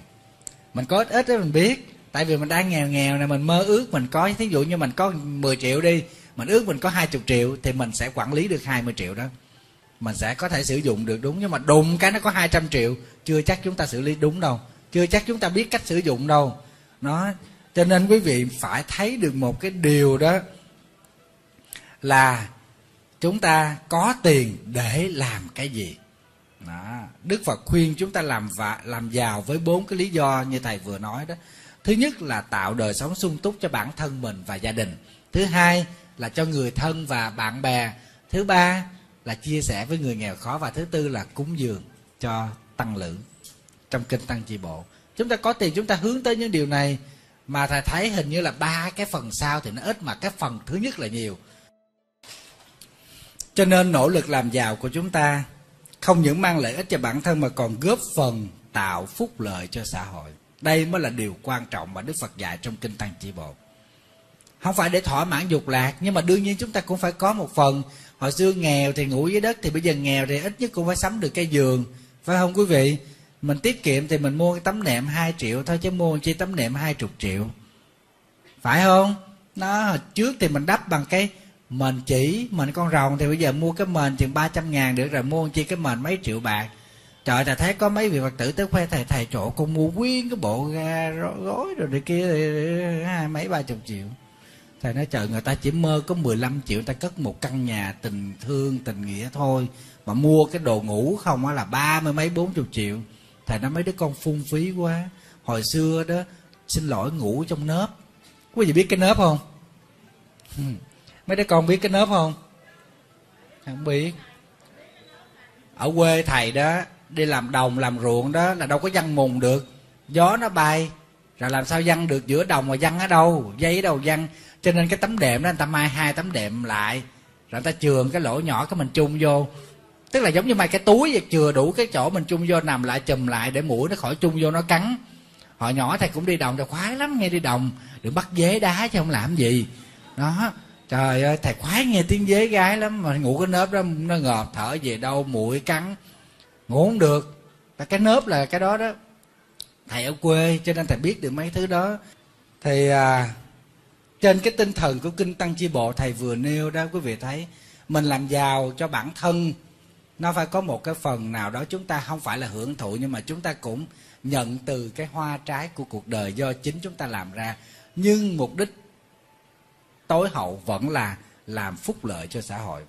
Mình có ít ít đó mình biết tại vì mình đang nghèo nghèo nè, mình mơ ước mình có thí dụ như mình có 10 triệu đi mình ước mình có 20 triệu thì mình sẽ quản lý được 20 triệu đó. Mình sẽ có thể sử dụng được đúng nhưng mà đùng cái nó có 200 triệu chưa chắc chúng ta xử lý đúng đâu chưa chắc chúng ta biết cách sử dụng đâu. Nó cho nên quý vị phải thấy được một cái điều đó là chúng ta có tiền để làm cái gì đó. đức phật khuyên chúng ta làm và làm giàu với bốn cái lý do như thầy vừa nói đó. Thứ nhất là tạo đời sống sung túc cho bản thân mình và gia đình. Thứ hai là cho người thân và bạn bè. Thứ ba là chia sẻ với người nghèo khó. Và thứ tư là cúng dường cho tăng lữ trong kinh tăng chi bộ. Chúng ta có tiền, chúng ta hướng tới những điều này. Mà thầy thấy hình như là ba cái phần sau thì nó ít, mà cái phần thứ nhất là nhiều. Cho nên nỗ lực làm giàu của chúng ta không những mang lợi ích cho bản thân mà còn góp phần tạo phúc lợi cho xã hội. Đây mới là điều quan trọng mà đức phật dạy trong kinh tăng chỉ bộ. Không phải để thỏa mãn dục lạc, nhưng mà đương nhiên chúng ta cũng phải có một phần. Hồi xưa nghèo thì ngủ dưới đất, thì bây giờ nghèo thì ít nhất cũng phải sắm được cái giường. Phải không quý vị? Mình tiết kiệm thì mình mua cái tấm nệm 2 triệu thôi, chứ mua chi tấm nệm hai chục triệu. Phải không? Nó, trước thì mình đắp bằng cái mền chỉ, mền con rồng, thì bây giờ mua cái mền chừng 300 ngàn được rồi, mua chi cái mền mấy triệu bạc. Trời thầy thấy có mấy vị phật tử tới khoe thầy thầy chỗ con mua nguyên cái bộ ga gối rồi này kia, hai, mấy, ba chục triệu. Thầy nói, trời, người ta chỉ mơ có 15 triệu ta cất một căn nhà tình thương, tình nghĩa thôi. Mà mua cái đồ ngủ không á là ba mươi mấy, bốn chục triệu. Thầy nói, mấy đứa con phung phí quá. Hồi xưa đó, xin lỗi ngủ trong nớp. Quý vị biết cái nớp không? Ừ mấy đứa con biết cái nớp không? Không biết. Ở quê thầy đó, đi làm đồng, làm ruộng đó là đâu có văng mùng được. Gió nó bay, rồi làm sao văng được giữa đồng mà văng ở đâu? Dây ở đâu văng cho nên cái tấm đệm đó, người ta mai hai tấm đệm lại, rồi người ta chườn cái lỗ nhỏ cái mình chung vô. Tức là giống như mai cái túi vậy, chừa đủ cái chỗ mình chung vô, nằm lại chùm lại để mũi nó khỏi chung vô, nó cắn. Họ nhỏ thầy cũng đi đồng, thầy khoái lắm, nghe đi đồng. Đừng bắt dế đá chứ không làm gì. Đó trời ơi thầy khoái nghe tiếng dế gái lắm mà ngủ cái nớp đó nó ngợp thở về đâu mũi cắn. Ngủ không được. Và cái nớp là cái đó đó. Thầy ở quê cho nên thầy biết được mấy thứ đó. Thì à, trên cái tinh thần của kinh tăng chi bộ thầy vừa nêu đó quý vị thấy mình làm giàu cho bản thân. Nó phải có một cái phần nào đó chúng ta không phải là hưởng thụ nhưng mà chúng ta cũng nhận từ cái hoa trái của cuộc đời do chính chúng ta làm ra. Nhưng mục đích tối hậu vẫn là làm phúc lợi cho xã hội.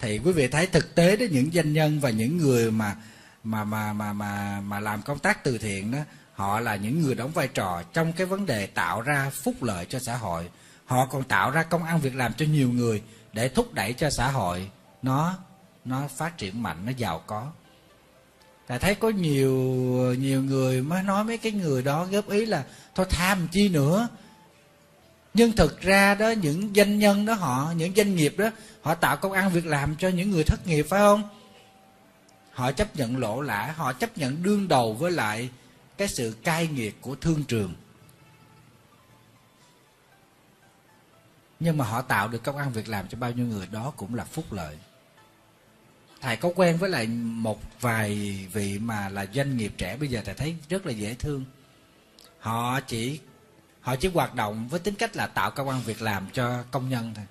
Thì quý vị thấy thực tế đó, những doanh nhân và những người mà mà mà mà mà mà làm công tác từ thiện đó, họ là những người đóng vai trò trong cái vấn đề tạo ra phúc lợi cho xã hội. Họ còn tạo ra công ăn việc làm cho nhiều người để thúc đẩy cho xã hội nó nó phát triển mạnh, nó giàu có. Tại thấy có nhiều nhiều người mới nói mấy cái người đó góp ý là thôi tham chi nữa nhưng thực ra đó, những doanh nhân đó họ, những doanh nghiệp đó, họ tạo công ăn việc làm cho những người thất nghiệp, phải không? Họ chấp nhận lỗ lã, họ chấp nhận đương đầu với lại cái sự cai nghiệt của thương trường. Nhưng mà họ tạo được công ăn việc làm cho bao nhiêu người, đó cũng là phúc lợi. Thầy có quen với lại một vài vị mà là doanh nghiệp trẻ, bây giờ thầy thấy rất là dễ thương. Họ chỉ họ chỉ hoạt động với tính cách là tạo công an việc làm cho công nhân thôi.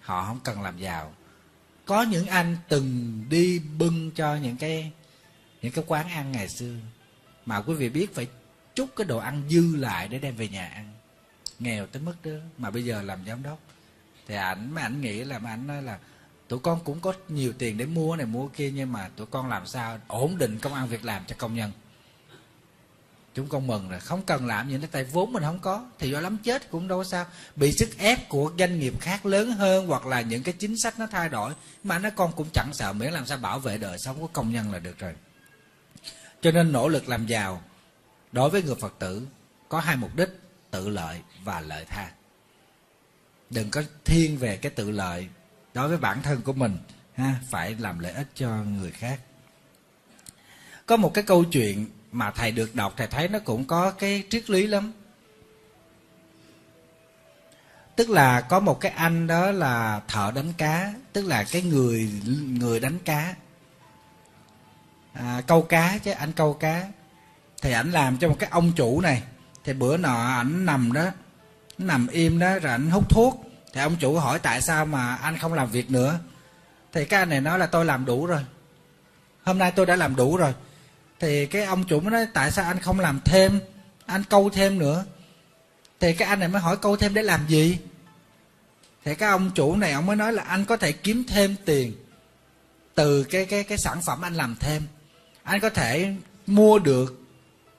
Họ không cần làm giàu. Có những anh từng đi bưng cho những cái những cái quán ăn ngày xưa. Mà quý vị biết phải chút cái đồ ăn dư lại để đem về nhà ăn. Nghèo tới mức đó. Mà bây giờ làm giám đốc. Thì ảnh, mà ảnh nghĩ là, mà ảnh nói là tụi con cũng có nhiều tiền để mua này, mua kia, nhưng mà tụi con làm sao ổn định công ăn việc làm cho công nhân? Chúng con mừng rồi, không cần làm gì nữa, tại vốn mình không có, thì do lắm chết cũng đâu có sao. Bị sức ép của doanh nghiệp khác lớn hơn hoặc là những cái chính sách nó thay đổi, mà nó con cũng chẳng sợ miễn làm sao bảo vệ đời sống của công nhân là được rồi. Cho nên nỗ lực làm giàu đối với người phật tử có hai mục đích, tự lợi và lợi tha. Đừng có thiên về cái tự lợi đối với bản thân của mình, ha, phải làm lợi ích cho người khác. Có một cái câu chuyện mà thầy được đọc thầy thấy nó cũng có cái triết lý lắm. Tức là có một cái anh đó là thợ đánh cá tức là cái người người đánh cá. À, câu cá chứ anh câu cá. Thì ảnh làm cho một cái ông chủ này. Thì bữa nọ ảnh nằm đó nằm im đó rồi ảnh hút thuốc. Thì ông chủ hỏi tại sao mà anh không làm việc nữa. Thì cái anh này nói là tôi làm đủ rồi. Hôm nay tôi đã làm đủ rồi thì cái ông chủ mới nói, tại sao anh không làm thêm? Anh câu thêm nữa. Thì cái anh này mới hỏi, câu thêm để làm gì? Thì cái ông chủ này, ông mới nói là, anh có thể kiếm thêm tiền từ cái cái cái sản phẩm anh làm thêm. Anh có thể mua được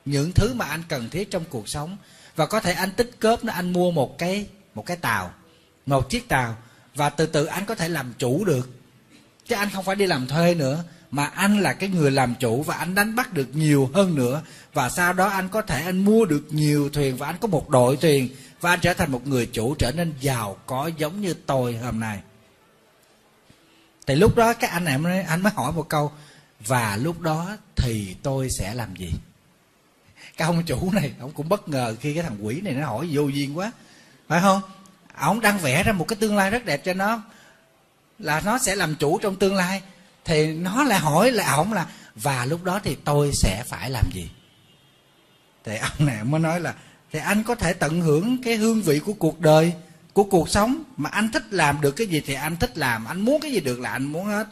những thứ mà anh cần thiết trong cuộc sống và có thể anh tích cớp nó, anh mua một cái một cái tàu, một chiếc tàu và từ từ anh có thể làm chủ được. Chứ anh không phải đi làm thuê nữa mà anh là cái người làm chủ và anh đánh bắt được nhiều hơn nữa. Và sau đó anh có thể anh mua được nhiều thuyền và anh có một đội thuyền và anh trở thành một người chủ trở nên giàu có giống như tôi hôm nay. Thì lúc đó các anh em anh mới hỏi một câu, và lúc đó thì tôi sẽ làm gì? Cái ông chủ này, ông cũng bất ngờ khi cái thằng quỷ này nó hỏi vô duyên quá. Phải không? Ông đang vẽ ra một cái tương lai rất đẹp cho nó, là nó sẽ làm chủ trong tương lai thì nó lại hỏi lại ổng à, là, và lúc đó thì tôi sẽ phải làm gì? Thì ông này mới nói là, thì anh có thể tận hưởng cái hương vị của cuộc đời, của cuộc sống, mà anh thích làm được cái gì thì anh thích làm, anh muốn cái gì được là anh muốn hết.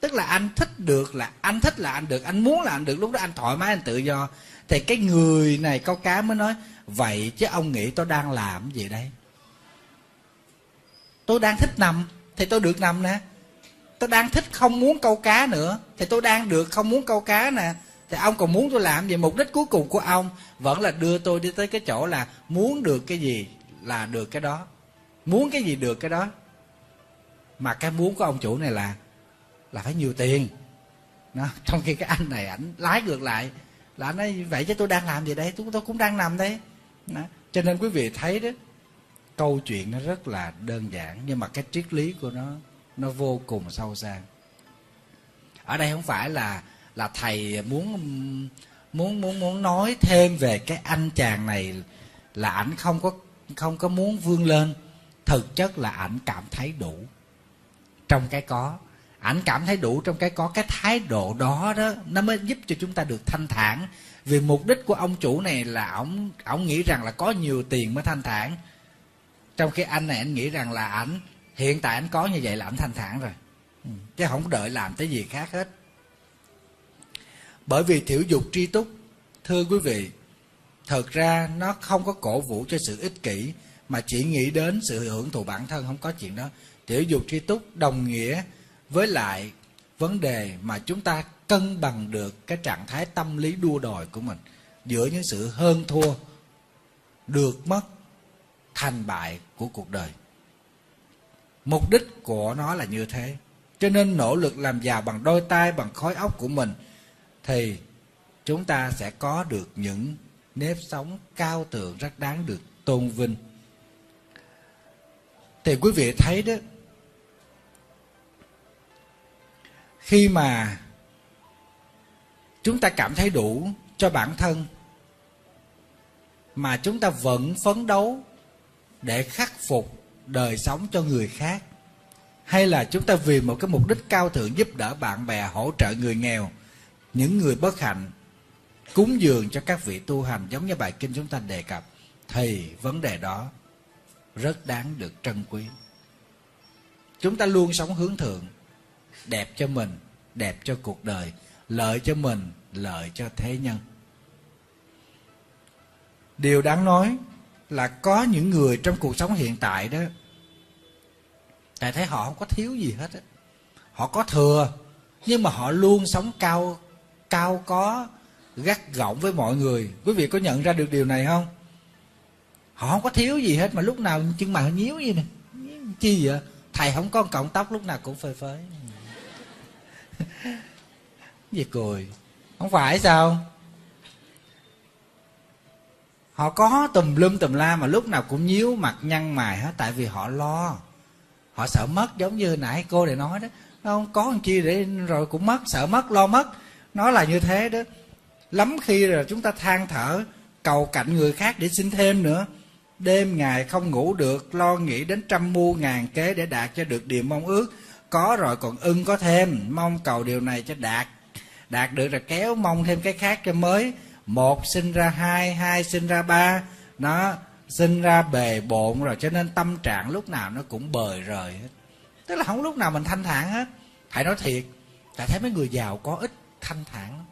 Tức là anh thích được là, anh thích là anh được, anh muốn là anh được, lúc đó anh thoải mái, anh tự do. Thì cái người này, câu cá mới nói, vậy chứ ông nghĩ tôi đang làm gì đây? Tôi đang thích nằm, thì tôi được nằm nè tôi đang thích không muốn câu cá nữa. Thì tôi đang được không muốn câu cá nè. Thì ông còn muốn tôi làm gì? Mục đích cuối cùng của ông vẫn là đưa tôi đi tới cái chỗ là muốn được cái gì là được cái đó. Muốn cái gì được cái đó. Mà cái muốn của ông chủ này là là phải nhiều tiền. Đó. trong khi cái anh này ảnh lái ngược lại. Là anh nói vậy chứ tôi đang làm gì đây? Tôi, tôi cũng đang nằm đây. Đó. cho nên quý vị thấy đó câu chuyện nó rất là đơn giản nhưng mà cái triết lý của nó nó vô cùng sâu xa. Ở đây không phải là là thầy muốn muốn muốn muốn nói thêm về cái anh chàng này là ảnh không có không có muốn vươn lên. Thực chất là ảnh cảm thấy đủ trong cái có. Ảnh cảm thấy đủ trong cái có. Cái thái độ đó đó, nó mới giúp cho chúng ta được thanh thản. Vì mục đích của ông chủ này là ổng ổng nghĩ rằng là có nhiều tiền mới thanh thản. Trong khi anh này, anh nghĩ rằng là ảnh hiện tại anh có như vậy là anh thanh thản rồi. Ừ, chứ không đợi làm cái gì khác hết. Bởi vì thiểu dục tri túc, thưa quý vị, thật ra nó không có cổ vũ cho sự ích kỷ, mà chỉ nghĩ đến sự hưởng thụ bản thân, không có chuyện đó. Tiểu dục tri túc đồng nghĩa với lại vấn đề mà chúng ta cân bằng được cái trạng thái tâm lý đua đòi của mình, giữa những sự hơn thua, được mất, thành bại của cuộc đời mục đích của nó là như thế. Cho nên nỗ lực làm giàu bằng đôi tay, bằng khối óc của mình, thì chúng ta sẽ có được những nếp sống cao thượng, rất đáng được tôn vinh. Thì quý vị thấy đó, khi mà chúng ta cảm thấy đủ cho bản thân, mà chúng ta vẫn phấn đấu để khắc phục đời sống cho người khác. Hay là chúng ta vì một cái mục đích cao thượng giúp đỡ bạn bè, hỗ trợ người nghèo, những người bất hạnh, cúng dường cho các vị tu hành giống như bài kinh chúng ta đề cập, thì vấn đề đó rất đáng được trân quý. Chúng ta luôn sống hướng thượng, đẹp cho mình, đẹp cho cuộc đời, lợi cho mình, lợi cho thế nhân. Điều đáng nói là có những người trong cuộc sống hiện tại đó tại thấy họ không có thiếu gì hết á. Họ có thừa, nhưng mà họ luôn sống cao cao có, gắt gỏng với mọi người. Quý vị có nhận ra được điều này không? Họ không có thiếu gì hết mà lúc nào chân mày nhíu như nè. Chi vậy? Thầy không có cọng tóc, lúc nào cũng phơi phới. Gì cười. Không phải sao? Họ có tùm lum tùm la mà lúc nào cũng nhíu mặt nhăn mày hết, tại vì họ lo họ sợ mất, giống như nãy cô để nói đó. Không có làm chi để rồi cũng mất, sợ mất, lo mất. Nó là như thế đó. Lắm khi là chúng ta than thở, cầu cạnh người khác để xin thêm nữa. Đêm ngày không ngủ được, lo nghĩ đến trăm mưu ngàn kế để đạt cho được điều mong ước. Có rồi còn ưng có thêm, mong cầu điều này cho đạt. Đạt được rồi kéo mong thêm cái khác cho mới. Một sinh ra hai hai sinh ra ba. Nó sinh ra bề bộn rồi, cho nên tâm trạng lúc nào nó cũng bời rời hết. Tức là không lúc nào mình thanh thản hết. Hãy nói thiệt tại thấy mấy người giàu có ít thanh thản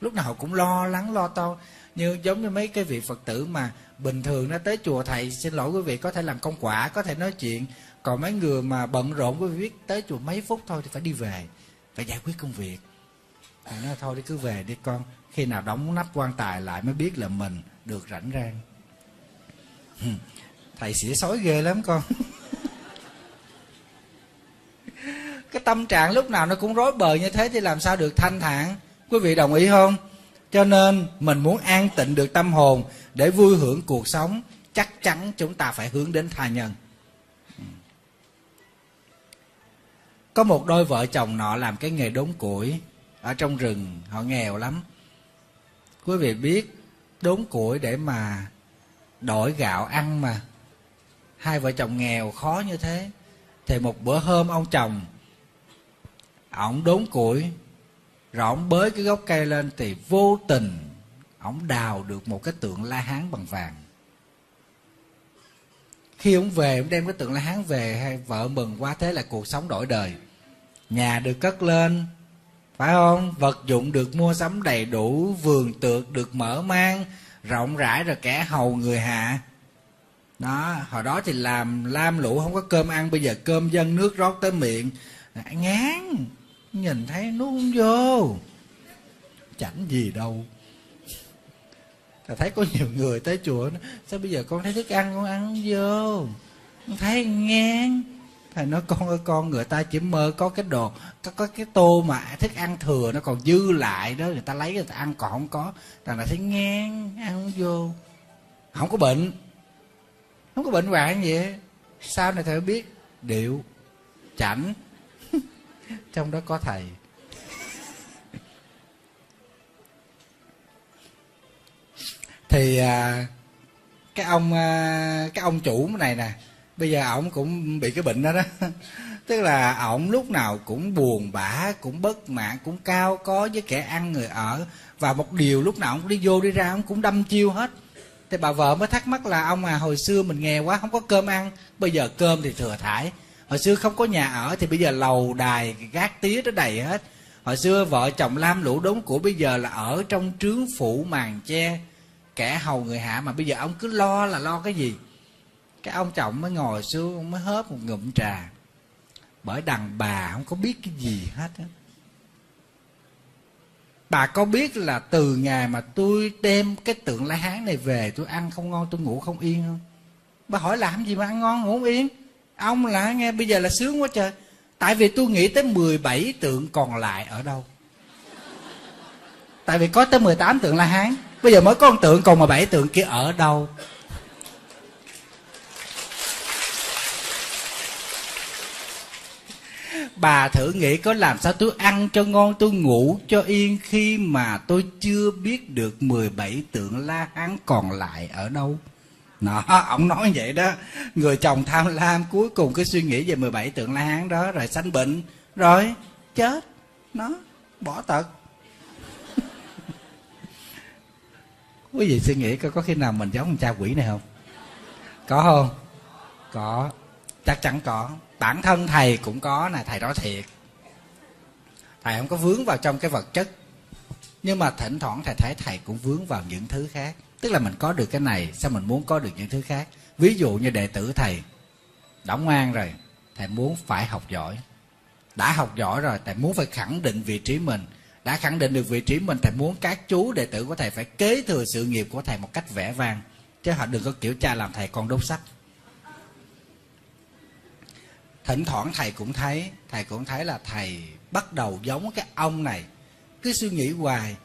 lúc nào cũng lo lắng, lo to như giống như mấy cái vị phật tử mà bình thường nó tới chùa thầy, xin lỗi quý vị, có thể làm công quả, có thể nói chuyện. Còn mấy người mà bận rộn quý vị biết tới chùa mấy phút thôi thì phải đi về, phải giải quyết công việc. Thầy nói thôi đi, cứ về đi con. Khi nào đóng nắp quan tài lại mới biết là mình được rảnh rang thầy xỉa sói ghê lắm con. Cái tâm trạng lúc nào nó cũng rối bời như thế thì làm sao được thanh thản? Quý vị đồng ý không? Cho nên mình muốn an tịnh được tâm hồn để vui hưởng cuộc sống, chắc chắn chúng ta phải hướng đến tha nhân. Có một đôi vợ chồng nọ làm cái nghề đốn củi ở trong rừng, họ nghèo lắm. Quý vị biết đốn củi để mà đổi gạo ăn mà. Hai vợ chồng nghèo khó như thế. Thì một bữa hôm ông chồng, ổng đốn củi, rồi ổng bới cái gốc cây lên thì vô tình ổng đào được một cái tượng la hán bằng vàng. Khi ổng về, ổng đem cái tượng la hán về hay vợ mừng quá thế là cuộc sống đổi đời. Nhà được cất lên, phải không? Vật dụng được mua sắm đầy đủ, vườn tược được mở mang rộng rãi rồi kẻ hầu người hạ. Đó, hồi đó thì làm lam lũ không có cơm ăn, bây giờ cơm dân nước rót tới miệng. Ngán, nhìn thấy nó không vô. Chẳng gì đâu. Là thấy có nhiều người tới chùa Sao bây giờ con thấy thức ăn, con ăn không vô? Con thấy ngán thầy nói con ơi con người ta chỉ mơ có cái đồ có, có cái tô mà thức ăn thừa nó còn dư lại đó người ta lấy người ta ăn còn không có. Rằng là thấy ngang ăn không vô. Không có bệnh. Không có bệnh hoạn gì vậy sao này thầy biết điệu chảnh. Trong đó có thầy. Thì à, cái ông à, cái ông chủ này nè bây giờ ổng cũng bị cái bệnh đó đó. Tức là ổng lúc nào cũng buồn bã, cũng bất mãn, cũng cao có với kẻ ăn người ở. Và một điều lúc nào ổng đi vô đi ra, ổng cũng đâm chiêu hết. Thì bà vợ mới thắc mắc là, ông à hồi xưa mình nghèo quá, không có cơm ăn, bây giờ cơm thì thừa thải. Hồi xưa không có nhà ở thì bây giờ lầu đài, gác tía nó đầy hết. Hồi xưa vợ chồng lam lũ đốn của bây giờ là ở trong trướng phủ màn che, kẻ hầu người hạ, mà bây giờ ông cứ lo là lo cái gì? Cái ông chồng mới ngồi xuống ông mới hớp một ngụm trà. Bởi đàn bà không có biết cái gì hết á. Bà có biết là từ ngày mà tôi đem cái tượng la hán này về, tôi ăn không ngon, tôi ngủ không yên không? Bà hỏi làm gì mà ăn ngon, ngủ không yên? Ông là nghe bây giờ là sướng quá trời. Tại vì tôi nghĩ tới 17 tượng còn lại ở đâu? Tại vì có tới 18 tượng la hán. Bây giờ mới có một tượng, còn mà bảy tượng kia ở đâu? Bà thử nghĩ có làm sao tôi ăn cho ngon, tôi ngủ cho yên khi mà tôi chưa biết được 17 tượng la hán còn lại ở đâu. Nó, ông nói vậy đó. Người chồng tham lam cuối cùng cái suy nghĩ về 17 tượng la hán đó rồi sanh bệnh, rồi chết. Nó, bỏ tật. Quý vị suy nghĩ coi có khi nào mình giống con cha quỷ này không? Có không? Có. Chắc chắn có bản thân thầy cũng có là thầy nói thiệt. Thầy không có vướng vào trong cái vật chất. Nhưng mà thỉnh thoảng thầy thấy thầy cũng vướng vào những thứ khác. Tức là mình có được cái này, sao mình muốn có được những thứ khác? Ví dụ như đệ tử thầy đóng ngoan rồi, thầy muốn phải học giỏi. Đã học giỏi rồi, thầy muốn phải khẳng định vị trí mình. Đã khẳng định được vị trí mình, thầy muốn các chú đệ tử của thầy phải kế thừa sự nghiệp của thầy một cách vẻ vang. Chứ họ đừng có kiểu cha làm thầy con đốt sách thỉnh thoảng thầy cũng thấy, thầy cũng thấy là thầy bắt đầu giống cái ông này. Cứ suy nghĩ hoài.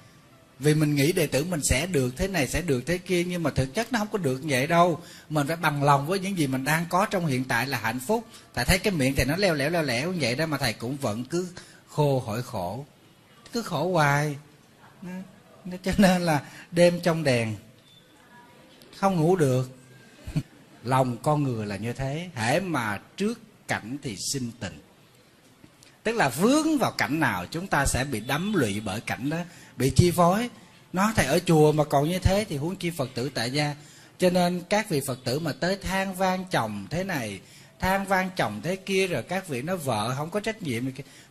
Vì mình nghĩ đệ tử mình sẽ được thế này, sẽ được thế kia, nhưng mà thực chất nó không có được vậy đâu. Mình phải bằng lòng với những gì mình đang có trong hiện tại là hạnh phúc. Tại thấy cái miệng thầy nó leo lẻo leo lẻo như vậy đó, mà thầy cũng vẫn cứ khô hỏi khổ. Cứ khổ hoài. Cho nên là đêm trong đèn, không ngủ được. Lòng con người là như thế. Hễ mà trước cảnh thì sinh tình. Tức là vướng vào cảnh nào chúng ta sẽ bị đắm lụy bởi cảnh đó, bị chi phối. Nó thầy ở chùa mà còn như thế thì huống chi phật tử tại gia. Cho nên các vị phật tử mà tới than van chồng thế này, than van chồng thế kia rồi các vị nó vợ, không có trách nhiệm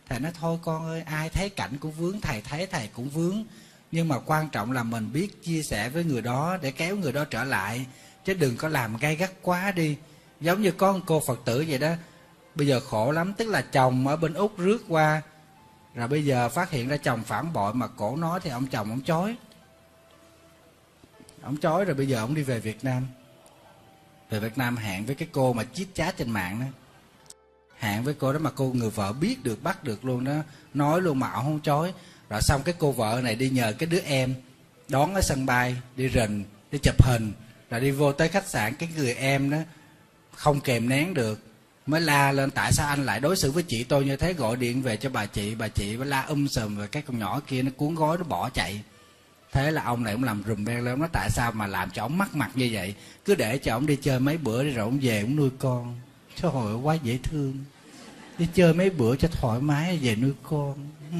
thầy nói, thôi con ơi, ai thấy cảnh cũng vướng, thầy thấy, thầy cũng vướng. Nhưng mà quan trọng là mình biết chia sẻ với người đó để kéo người đó trở lại. Chứ đừng có làm gay gắt quá đi. Giống như có một cô phật tử vậy đó bây giờ khổ lắm, tức là chồng ở bên úc rước qua. Rồi bây giờ phát hiện ra chồng phản bội mà cổ nói thì ông chồng ông chối. Ông chối rồi bây giờ ông đi về việt nam. Về việt nam hẹn với cái cô mà chít chát trên mạng đó. Hẹn với cô đó mà cô người vợ biết được, bắt được luôn đó. Nói luôn mà ông không chối. Rồi xong cái cô vợ này đi nhờ cái đứa em đón ở sân bay, đi rình, đi chụp hình, rồi đi vô tới khách sạn. Cái người em đó không kèm nén được mới la lên, tại sao anh lại đối xử với chị tôi như thế? Gọi điện về cho bà chị bà chị mới la um sùm và cái con nhỏ kia nó cuốn gói nó bỏ chạy. Thế là ông này cũng làm rùm beng lên nó tại sao mà làm cho ông mắc mặt như vậy? Cứ để cho ông đi chơi mấy bữa đi rồi ông về ông nuôi con. Trời ơi, quá dễ thương. Đi chơi mấy bữa cho thoải mái, về nuôi con. Ừ.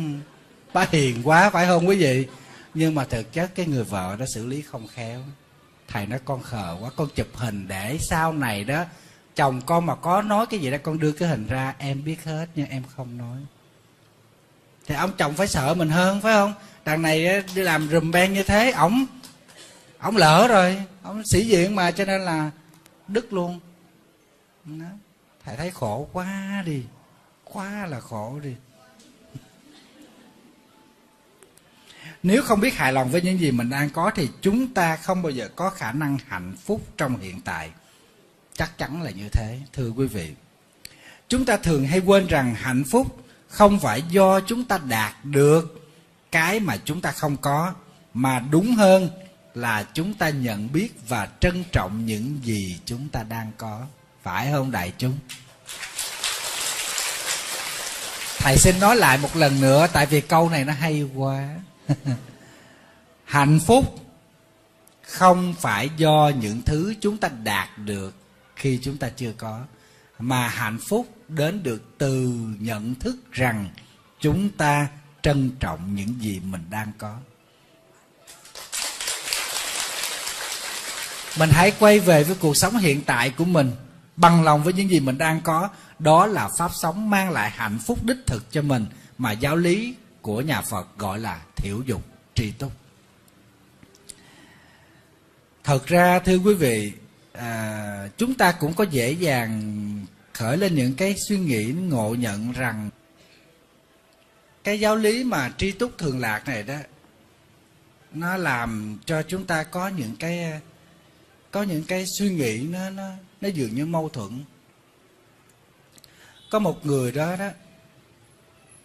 bà hiền quá, phải không quý vị? Nhưng mà thực chất cái người vợ đó xử lý không khéo. Thầy nói, con khờ quá, con chụp hình để sau này đó chồng con mà có nói cái gì đó, con đưa cái hình ra, em biết hết nhưng em không nói. Thì ông chồng phải sợ mình hơn, phải không? Đằng này đi làm rùm beng như thế, ổng ổng lỡ rồi. Ổng sĩ diện mà, cho nên là đứt luôn. Đó. thầy thấy khổ quá đi, quá là khổ đi. Nếu không biết hài lòng với những gì mình đang có thì chúng ta không bao giờ có khả năng hạnh phúc trong hiện tại chắc chắn là như thế, thưa quý vị. Chúng ta thường hay quên rằng hạnh phúc không phải do chúng ta đạt được cái mà chúng ta không có, mà đúng hơn là chúng ta nhận biết và trân trọng những gì chúng ta đang có. Phải không, đại chúng? Thầy xin nói lại một lần nữa, tại vì câu này nó hay quá. Hạnh phúc không phải do những thứ chúng ta đạt được khi chúng ta chưa có. Mà hạnh phúc đến được từ nhận thức rằng chúng ta trân trọng những gì mình đang có. Mình hãy quay về với cuộc sống hiện tại của mình bằng lòng với những gì mình đang có. Đó là pháp sống mang lại hạnh phúc đích thực cho mình mà giáo lý của nhà phật gọi là thiểu dục tri túc. Thật ra, thưa quý vị à, chúng ta cũng có dễ dàng khởi lên những cái suy nghĩ ngộ nhận rằng cái giáo lý mà tri túc thường lạc này đó nó làm cho chúng ta có những cái có những cái suy nghĩ nó nó nó dường như mâu thuẫn. Có một người đó đó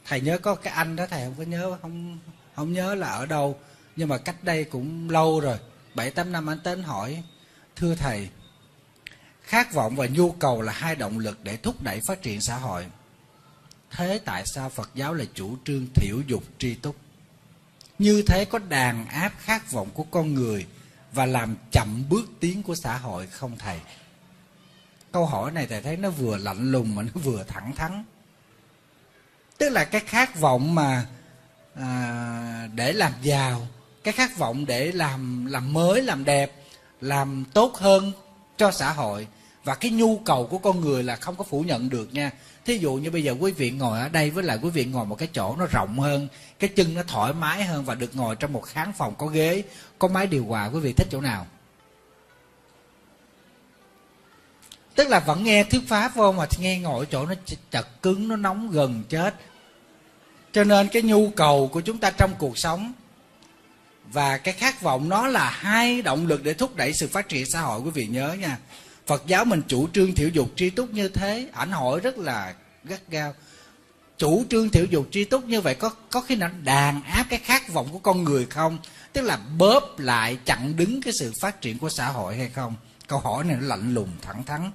thầy nhớ có cái anh đó thầy không có nhớ không không nhớ là ở đâu nhưng mà cách đây cũng lâu rồi bảy tám năm anh đến hỏi thưa thầy khát vọng và nhu cầu là hai động lực để thúc đẩy phát triển xã hội. Thế tại sao phật giáo lại chủ trương thiểu dục tri túc? Như thế có đàn áp khát vọng của con người và làm chậm bước tiến của xã hội không thầy? Câu hỏi này thầy thấy nó vừa lạnh lùng mà nó vừa thẳng thắn. Tức là cái khát vọng mà à, để làm giàu cái khát vọng để làm làm mới làm đẹp làm tốt hơn cho xã hội. Và cái nhu cầu của con người là không có phủ nhận được nha. Thí dụ như bây giờ quý vị ngồi ở đây với lại quý vị ngồi một cái chỗ nó rộng hơn, cái chân nó thoải mái hơn và được ngồi trong một khán phòng có ghế, có máy điều hòa, quý vị thích chỗ nào? Tức là vẫn nghe thuyết pháp vô mà nghe ngồi chỗ nó chật cứng, nó nóng gần chết. Cho nên cái nhu cầu của chúng ta trong cuộc sống và cái khát vọng nó là hai động lực để thúc đẩy sự phát triển xã hội, quý vị nhớ nha. Phật giáo mình chủ trương thiểu dục tri túc như thế, ảnh hỏi rất là gắt gao. Chủ trương thiểu dục tri túc như vậy có có khi nào đàn áp cái khát vọng của con người không? Tức là bóp lại chặn đứng cái sự phát triển của xã hội hay không? Câu hỏi này nó lạnh lùng thẳng thắn.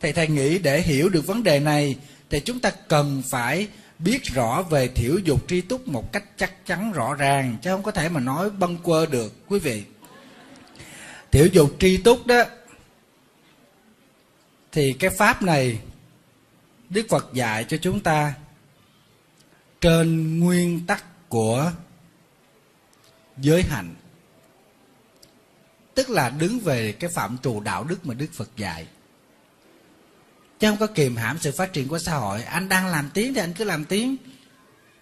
Thầy thầy nghĩ để hiểu được vấn đề này, thì chúng ta cần phải biết rõ về thiểu dục tri túc một cách chắc chắn rõ ràng, chứ không có thể mà nói bâng quơ được, quý vị. Thiểu dục tri túc đó, thì cái pháp này đức phật dạy cho chúng ta trên nguyên tắc của giới hạnh. Tức là đứng về cái phạm trù đạo đức mà đức phật dạy chứ không có kìm hãm sự phát triển của xã hội. Anh đang làm tiếng thì anh cứ làm tiếng.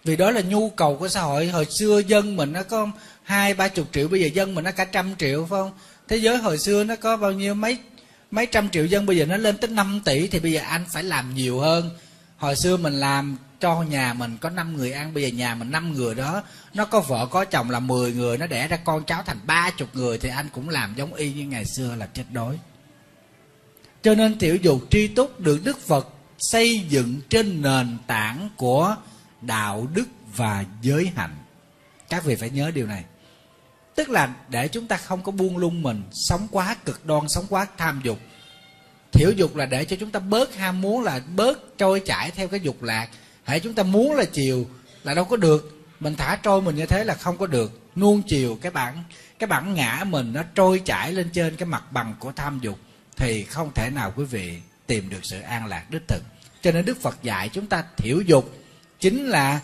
Vì đó là nhu cầu của xã hội. Hồi xưa dân mình nó có hai, ba chục triệu, bây giờ dân mình nó cả trăm triệu, phải không? Thế giới hồi xưa nó có bao nhiêu mấy mấy trăm triệu dân, bây giờ nó lên tới 5 tỷ thì bây giờ anh phải làm nhiều hơn. Hồi xưa mình làm cho nhà mình có 5 người ăn, bây giờ nhà mình 5 người đó. Nó có vợ, có chồng là 10 người, nó đẻ ra con cháu thành ba chục người thì anh cũng làm giống y như ngày xưa là chết đói cho nên tiểu dục tri túc được đức phật xây dựng trên nền tảng của đạo đức và giới hạnh. Các vị phải nhớ điều này. Tức là để chúng ta không có buông lung mình, sống quá cực đoan, sống quá tham dục. Thiểu dục là để cho chúng ta bớt ham muốn, là bớt trôi chảy theo cái dục lạc. Hãy chúng ta muốn là chiều là đâu có được. Mình thả trôi mình như thế là không có được. Nuông chiều cái bản cái bản ngã mình nó trôi chảy lên trên cái mặt bằng của tham dục thì không thể nào quý vị tìm được sự an lạc đích thực. Cho nên đức phật dạy chúng ta thiểu dục chính là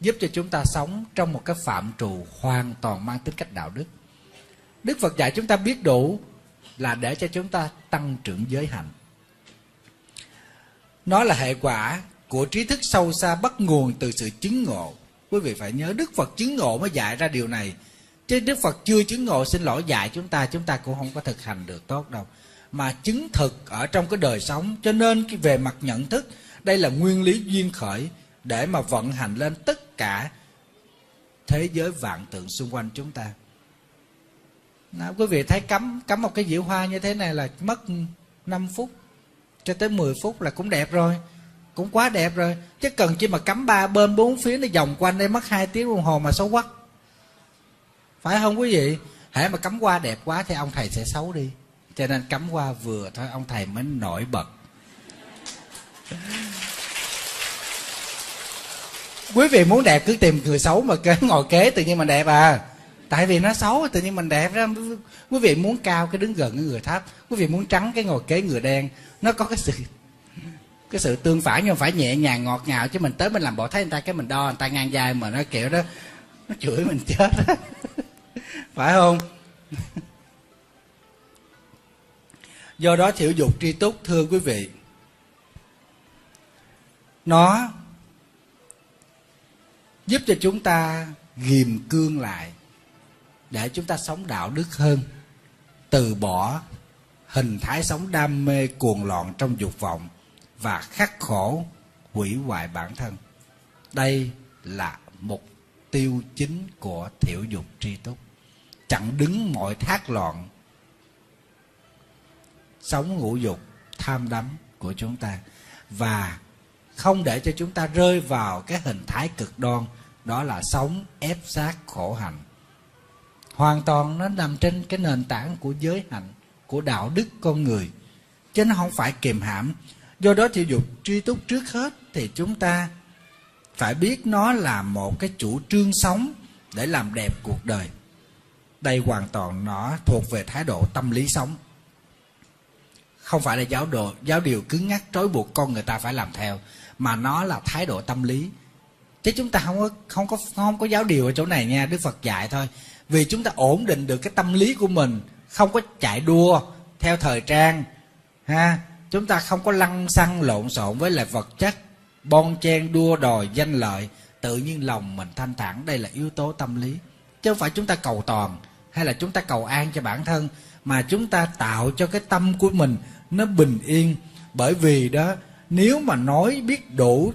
giúp cho chúng ta sống trong một cái phạm trù hoàn toàn mang tính cách đạo đức. Đức phật dạy chúng ta biết đủ là để cho chúng ta tăng trưởng giới hạnh. Nó là hệ quả của trí thức sâu xa bắt nguồn từ sự chứng ngộ. Quý vị phải nhớ đức phật chứng ngộ mới dạy ra điều này chứ đức phật chưa chứng ngộ xin lỗi dạy chúng ta chúng ta cũng không có thực hành được tốt đâu. Mà chứng thực ở trong cái đời sống cho nên cái về mặt nhận thức đây là nguyên lý duyên khởi để mà vận hành lên tất cả thế giới vạn tượng xung quanh chúng ta. Nào, quý vị thấy cắm cắm một cái diệu hoa như thế này là mất 5 phút cho tới 10 phút là cũng đẹp rồi cũng quá đẹp rồi. Chứ cần chi mà cắm ba bên bốn phía nó vòng quanh đây mất hai tiếng đồng hồ mà xấu quắc? Phải không quý vị? Hãy mà cắm hoa đẹp quá thì ông thầy sẽ xấu đi. Cho nên cắm hoa vừa thôi, ông thầy mới nổi bật. Quý vị muốn đẹp cứ tìm người xấu mà kế, ngồi kế, tự nhiên mình đẹp à. Tại vì nó xấu, tự nhiên mình đẹp ra. Quý vị muốn cao cái đứng gần cái người thấp. Quý vị muốn trắng cái ngồi kế người đen. Nó có cái sự cái sự tương phản nhưng phải nhẹ nhàng, ngọt ngào. Chứ mình tới mình làm bộ thấy người ta, cái mình đo người ta ngang dài mà nó kiểu đó, nó chửi mình chết đó. phải không? Do đó thiểu dục tri túc, thưa quý vị. Nó giúp cho chúng ta ghìm cương lại để chúng ta sống đạo đức hơn, từ bỏ hình thái sống đam mê cuồng loạn trong dục vọng và khắc khổ hủy hoại bản thân. Đây là mục tiêu chính của thiểu dục tri túc chặn đứng mọi thác loạn. Sống ngũ dục, tham đắm của chúng ta. Và không để cho chúng ta rơi vào cái hình thái cực đoan, đó là sống ép sát khổ hạnh. Hoàn toàn nó nằm trên cái nền tảng của giới hạnh, của đạo đức con người. Chứ nó không phải kiềm hãm. Do đó thì dục truy túc trước hết thì chúng ta phải biết nó là một cái chủ trương sống để làm đẹp cuộc đời đây hoàn toàn nó thuộc về thái độ tâm lý sống. Không phải là giáo độ giáo điều cứng ngắc trói buộc con người ta phải làm theo, mà nó là thái độ tâm lý. Chứ chúng ta không có không có không có giáo điều ở chỗ này nha, đức phật dạy thôi. Vì chúng ta ổn định được cái tâm lý của mình, không có chạy đua theo thời trang, ha. Chúng ta không có lăng xăng lộn xộn với lại vật chất, bon chen, đua đòi, danh lợi, tự nhiên lòng mình thanh thản. Đây là yếu tố tâm lý. Chứ không phải chúng ta cầu toàn hay là chúng ta cầu an cho bản thân mà chúng ta tạo cho cái tâm của mình nó bình yên? Bởi vì đó, nếu mà nói biết đủ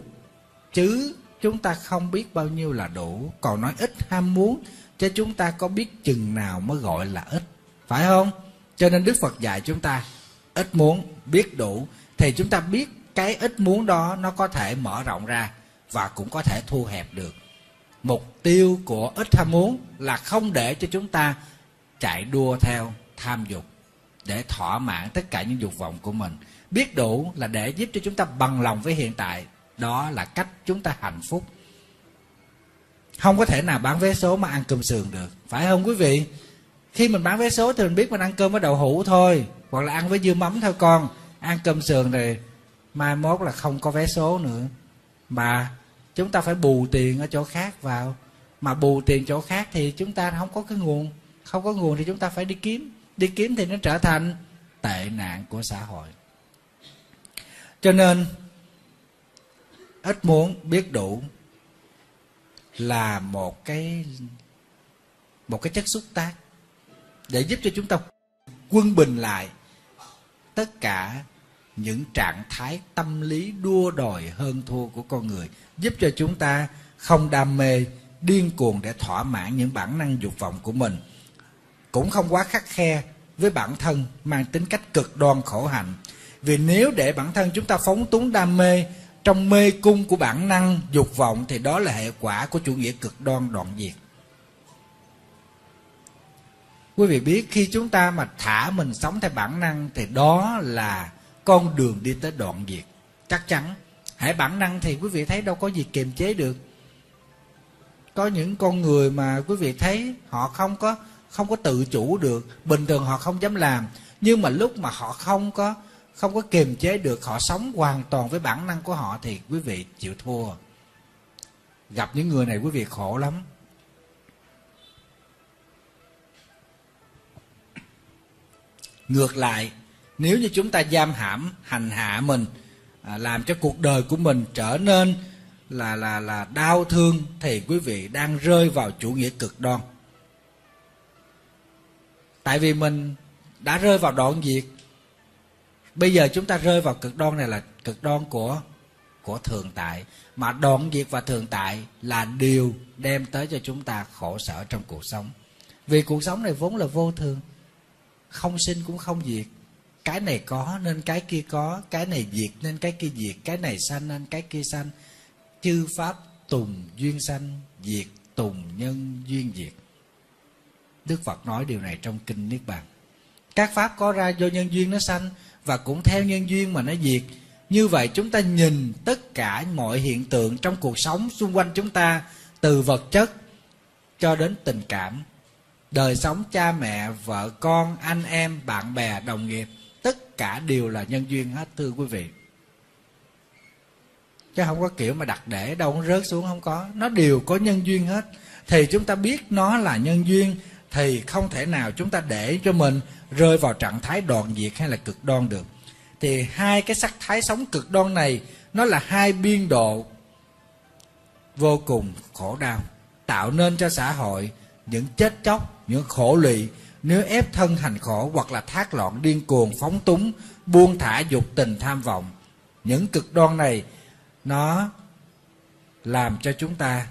chứ, chúng ta không biết bao nhiêu là đủ. Còn nói ít ham muốn chứ, chúng ta có biết chừng nào mới gọi là ít. Phải không? Cho nên đức phật dạy chúng ta ít muốn, biết đủ. Thì chúng ta biết cái ít muốn đó nó có thể mở rộng ra và cũng có thể thu hẹp được mục tiêu của ít ham muốn là không để cho chúng ta chạy đua theo tham dục để thỏa mãn tất cả những dục vọng của mình. Biết đủ là để giúp cho chúng ta bằng lòng với hiện tại. Đó là cách chúng ta hạnh phúc. Không có thể nào bán vé số mà ăn cơm sườn được. Phải không quý vị? Khi mình bán vé số thì mình biết mình ăn cơm với đậu hũ thôi, hoặc là ăn với dưa mắm thôi con. Ăn cơm sườn rồi mai mốt là không có vé số nữa. Mà chúng ta phải bù tiền ở chỗ khác vào. Mà bù tiền chỗ khác thì chúng ta không có cái nguồn. Không có nguồn thì chúng ta phải đi kiếm. Đi kiếm thì nó trở thành tệ nạn của xã hội. Cho nên, ít muốn biết đủ là một cái một cái chất xúc tác để giúp cho chúng ta quân bình lại tất cả những trạng thái tâm lý đua đòi hơn thua của con người, giúp cho chúng ta không đam mê, điên cuồng để thỏa mãn những bản năng dục vọng của mình. Cũng không quá khắc khe với bản thân mang tính cách cực đoan khổ hạnh. Vì nếu để bản thân chúng ta phóng túng đam mê trong mê cung của bản năng dục vọng thì đó là hệ quả của chủ nghĩa cực đoan đoạn diệt. Quý vị biết khi chúng ta mà thả mình sống theo bản năng thì đó là con đường đi tới đoạn diệt. Chắc chắn, hãy bản năng thì quý vị thấy đâu có gì kiềm chế được. Có những con người mà quý vị thấy họ không có không có tự chủ được, bình thường họ không dám làm, nhưng mà lúc mà họ không có không có kiềm chế được, họ sống hoàn toàn với bản năng của họ thì quý vị chịu thua. Gặp những người này quý vị khổ lắm. Ngược lại nếu như chúng ta giam hãm hành hạ mình à, làm cho cuộc đời của mình trở nên là là là đau thương thì quý vị đang rơi vào chủ nghĩa cực đoan. Tại vì mình đã rơi vào đoạn diệt. Bây giờ chúng ta rơi vào cực đoan này là cực đoan của của thường tại. Mà đoạn diệt và thường tại là điều đem tới cho chúng ta khổ sở trong cuộc sống. Vì cuộc sống này vốn là vô thường không sinh cũng không diệt cái này có nên cái kia có, cái này diệt nên cái kia diệt cái này sanh nên cái kia sanh. Chư pháp tùng duyên sanh, diệt tùng nhân duyên diệt. Đức phật nói điều này trong kinh niết bàn. Các pháp có ra do nhân duyên nó sanh và cũng theo nhân duyên mà nó diệt. Như vậy chúng ta nhìn tất cả mọi hiện tượng trong cuộc sống xung quanh chúng ta, từ vật chất cho đến tình cảm, đời sống cha mẹ, vợ con, anh em, bạn bè, đồng nghiệp tất cả đều là nhân duyên hết, thưa quý vị. Chứ không có kiểu mà đặt để đâu nó rớt xuống không có. Nó đều có nhân duyên hết. Thì chúng ta biết nó là nhân duyên, thì không thể nào chúng ta để cho mình rơi vào trạng thái đoạn diệt hay là cực đoan được. Thì hai cái sắc thái sống cực đoan này, nó là hai biên độ vô cùng khổ đau, tạo nên cho xã hội những chết chóc, những khổ lụy nếu ép thân hành khổ hoặc là thác loạn điên cuồng phóng túng, buông thả dục tình tham vọng, những cực đoan này, nó làm cho chúng ta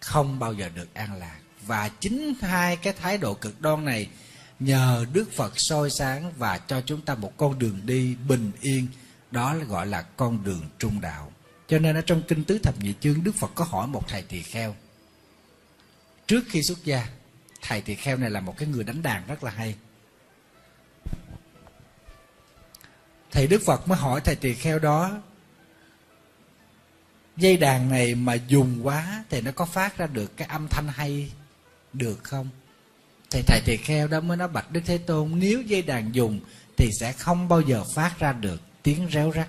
không bao giờ được an lạc. Và chính hai cái thái độ cực đoan này nhờ đức phật soi sáng và cho chúng ta một con đường đi bình yên, đó gọi là con đường trung đạo. Cho nên ở trong kinh tứ thập nhị chương, đức phật có hỏi một thầy tỳ kheo, trước khi xuất gia thầy tỳ kheo này là một cái người đánh đàn rất là hay. Thầy đức phật mới hỏi thầy tỳ kheo đó, dây đàn này mà dùng quá thì nó có phát ra được cái âm thanh hay được không? Thì thầy tỳ kheo đó mới nói, bạch đức thế tôn, nếu dây đàn dùng thì sẽ không bao giờ phát ra được tiếng réo rắt.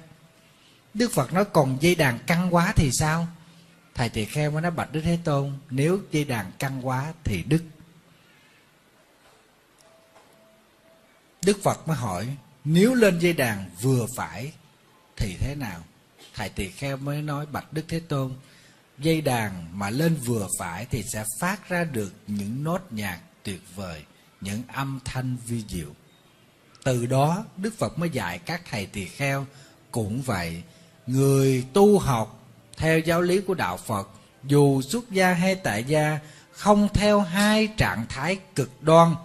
Đức phật nói, còn dây đàn căng quá thì sao? Thầy tỳ kheo mới nói, bạch đức thế tôn, nếu dây đàn căng quá thì đức đức phật mới hỏi, nếu lên dây đàn vừa phải thì thế nào? Thầy tỳ kheo mới nói, bạch đức thế tôn, dây đàn mà lên vừa phải thì sẽ phát ra được những nốt nhạc tuyệt vời, những âm thanh vi diệu. Từ đó, đức phật mới dạy các thầy tỳ kheo cũng vậy. Người tu học theo giáo lý của đạo phật, dù xuất gia hay tại gia, không theo hai trạng thái cực đoan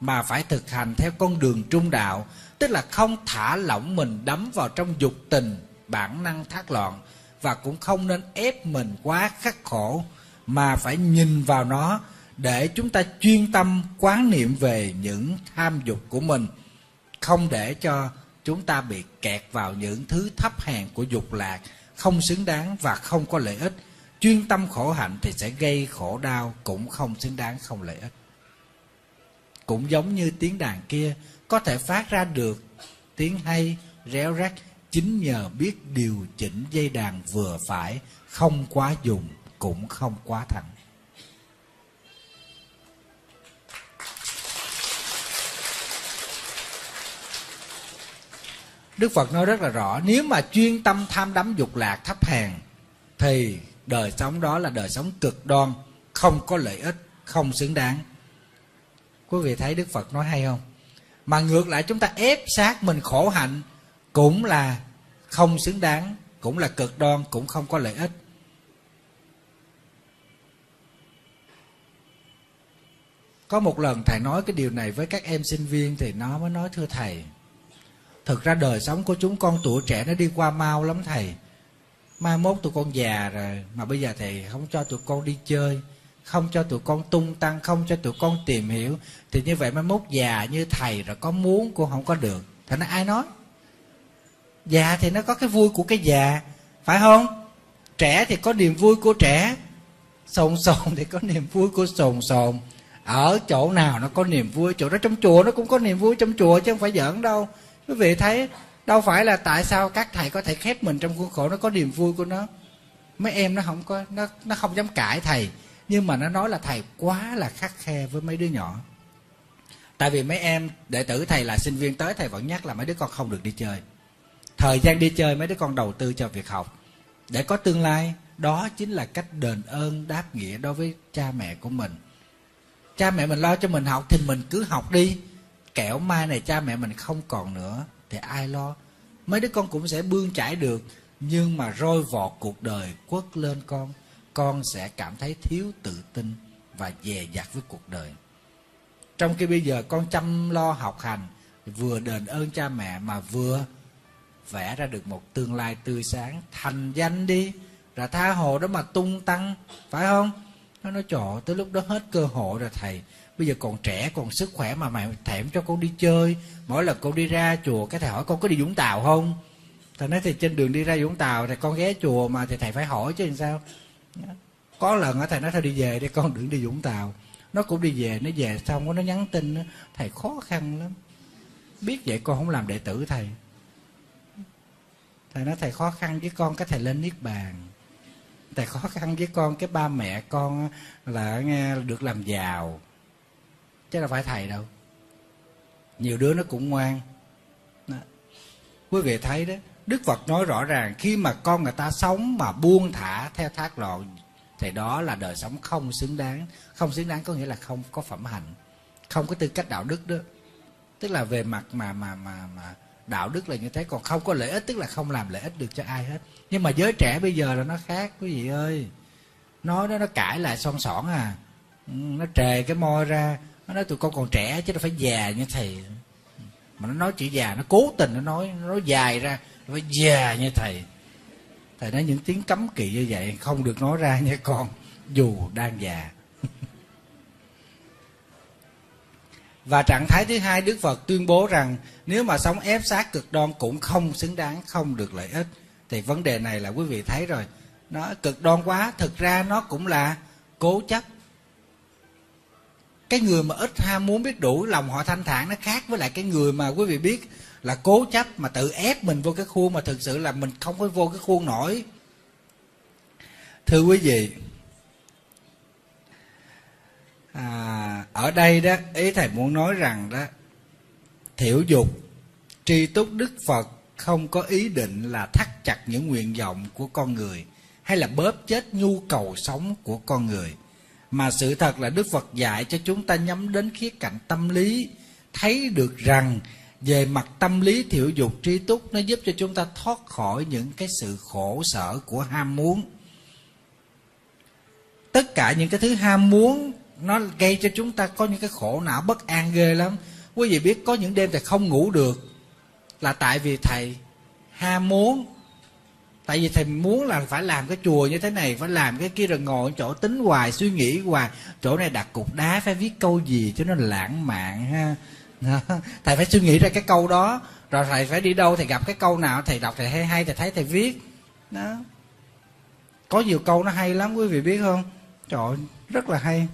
mà phải thực hành theo con đường trung đạo, tức là không thả lỏng mình đắm vào trong dục tình, bản năng thác loạn, và cũng không nên ép mình quá khắc khổ, mà phải nhìn vào nó để chúng ta chuyên tâm quán niệm về những tham dục của mình, không để cho chúng ta bị kẹt vào những thứ thấp hèn của dục lạc, không xứng đáng và không có lợi ích. Chuyên tâm khổ hạnh thì sẽ gây khổ đau, cũng không xứng đáng, không lợi ích cũng giống như tiếng đàn kia, có thể phát ra được tiếng hay réo rắt chính nhờ biết điều chỉnh dây đàn vừa phải, không quá dùng, cũng không quá thẳng. Đức Phật nói rất là rõ, Nếu mà chuyên tâm tham đắm dục lạc thấp hèn, Thì đời sống đó là đời sống cực đoan, Không có lợi ích, Không xứng đáng. Quý vị thấy Đức Phật nói hay không? Mà ngược lại chúng ta ép sát mình khổ hạnh Cũng là không xứng đáng, Cũng là cực đoan, Cũng không có lợi ích. Có một lần thầy nói cái điều này với các em sinh viên Thì nó mới nói, thưa thầy, thực ra đời sống của chúng con tuổi trẻ nó đi qua mau lắm thầy. Mai mốt tụi con già rồi, mà bây giờ thầy không cho tụi con đi chơi không cho tụi con tung tăng, không cho tụi con tìm hiểu, thì như vậy mới mốt già như thầy rồi có muốn cũng không có được. Thì nó ai nói? Già thì nó có cái vui của cái già, phải không? Trẻ thì có niềm vui của trẻ, sồn sồn thì có niềm vui của sồn sồn. Ở chỗ nào nó có niềm vui, chỗ đó trong chùa nó cũng có niềm vui trong chùa chứ không phải giỡn đâu. Quý vị thấy, đâu phải là tại sao các thầy có thể khép mình trong khuôn khổ, nó có niềm vui của nó. Mấy em nó không có, nó nó không dám cãi thầy nhưng mà nó nói là thầy quá là khắc khe với mấy đứa nhỏ. Tại vì mấy em, đệ tử thầy là sinh viên tới, thầy vẫn nhắc là mấy đứa con không được đi chơi. Thời gian đi chơi mấy đứa con đầu tư cho việc học. Để có tương lai, đó chính là cách đền ơn đáp nghĩa đối với cha mẹ của mình. Cha mẹ mình lo cho mình học thì mình cứ học đi. Kẻo mai này cha mẹ mình không còn nữa thì ai lo? Mấy đứa con cũng sẽ bươn trải được, nhưng mà roi vọt cuộc đời quất lên con con sẽ cảm thấy thiếu tự tin và dè dặt với cuộc đời. Trong khi bây giờ con chăm lo học hành, vừa đền ơn cha mẹ mà vừa vẽ ra được một tương lai tươi sáng, thành danh đi, là tha hồ đó mà tung tăng, phải không? Nó nói trọ tới lúc đó hết cơ hội rồi thầy. Bây giờ còn trẻ, còn sức khỏe mà mày thèm cho con đi chơi. Mỗi lần con đi ra chùa, cái thầy hỏi con có đi vũng tàu không? Thầy nói thì trên đường đi ra vũng tàu thì con ghé chùa mà thì thầy phải hỏi chứ làm sao? Dạ. có lần á, thầy nói thôi đi về đi, con đừng đi vũng tàu. Nó cũng đi về, nó về xong nó nhắn tin thầy khó khăn lắm. Biết vậy con không làm đệ tử thầy. Thầy nói, thầy khó khăn với con cái thầy lên niết bàn. Thầy khó khăn với con cái ba mẹ con là nghe được làm giàu. Chứ đâu phải thầy đâu. Nhiều đứa nó cũng ngoan. Đó. quý vị thấy đó đức phật nói rõ ràng, khi mà con người ta sống mà buông thả theo thác lộ thì đó là đời sống không xứng đáng. Không xứng đáng có nghĩa là không có phẩm hạnh, không có tư cách đạo đức đó. Tức là về mặt mà mà mà mà đạo đức là như thế, còn không có lợi ích, tức là không làm lợi ích được cho ai hết. Nhưng mà giới trẻ bây giờ là nó khác, quý vị ơi. Nó nó nó cãi lại son sỏn à. Nó trề cái môi ra, nó nói tụi con còn trẻ chứ đâu phải già như thầy. Mà nó nói chữ già, nó cố tình nó nói nó nói dài ra phải già như thầy. Thầy nói những tiếng cấm kỵ như vậy, không được nói ra nha con, dù đang già. Và trạng thái thứ hai, đức phật tuyên bố rằng, nếu mà sống ép sát cực đoan cũng không xứng đáng, không được lợi ích. Thì vấn đề này là quý vị thấy rồi. Nó cực đoan quá, thực ra nó cũng là cố chấp. Cái người mà ít ham muốn biết đủ, lòng họ thanh thản nó khác với lại cái người mà quý vị biết là cố chấp mà tự ép mình vô cái khuôn mà thực sự là mình không có vô cái khuôn nổi. Thưa quý vị à, ở đây đó ý thầy muốn nói rằng đó thiểu dục tri túc đức phật không có ý định là thắt chặt những nguyện vọng của con người hay là bóp chết nhu cầu sống của con người mà sự thật là đức phật dạy cho chúng ta nhắm đến khía cạnh tâm lý thấy được rằng về mặt tâm lý thiểu dục tri túc, nó giúp cho chúng ta thoát khỏi những cái sự khổ sở của ham muốn. Tất cả những cái thứ ham muốn, nó gây cho chúng ta có những cái khổ não bất an ghê lắm. Quý vị biết có những đêm thầy không ngủ được là tại vì thầy ham muốn. Tại vì thầy muốn là phải làm cái chùa như thế này, phải làm cái kia rồi ngồi chỗ tính hoài, suy nghĩ hoài. Chỗ này đặt cục đá, phải viết câu gì cho nó lãng mạn ha. thầy phải suy nghĩ ra cái câu đó. Rồi thầy phải đi đâu thầy gặp cái câu nào? Thầy đọc thầy hay hay, thầy thấy thầy viết. Đó. Có nhiều câu nó hay lắm, quý vị biết không? Trời rất là hay.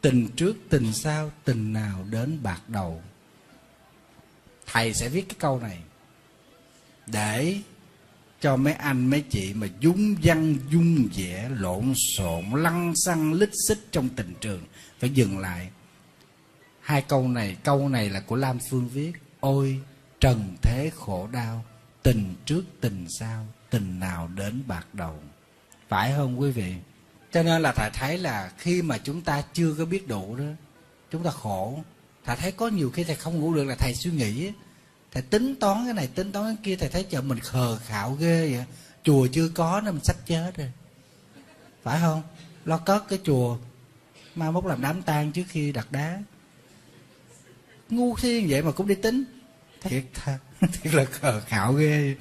Tình trước, tình sau, tình nào đến bạc đầu. Thầy sẽ viết cái câu này để cho mấy anh, mấy chị mà dung văn, dung vẻ lộn xộn, lăng xăng, lít xích trong tình trường phải dừng lại hai câu này câu này là của lam phương viết. Ôi, trần thế khổ đau, tình trước tình sau, tình nào đến bạc đầu. Phải không quý vị? Cho nên là thầy thấy là khi mà chúng ta chưa có biết đủ đó, chúng ta khổ. Thầy thấy có nhiều khi thầy không ngủ được là thầy suy nghĩ. Thầy tính toán cái này, tính toán cái kia, thầy thấy chợ mình khờ khạo ghê vậy. Chùa chưa có nên mình sắp chết rồi. Phải không? Lo cất cái chùa, mai mốt làm đám tang trước khi đặt đá ngu thiên vậy mà cũng đi tính. Thiệt. thật thiệt là khờ khạo ghê.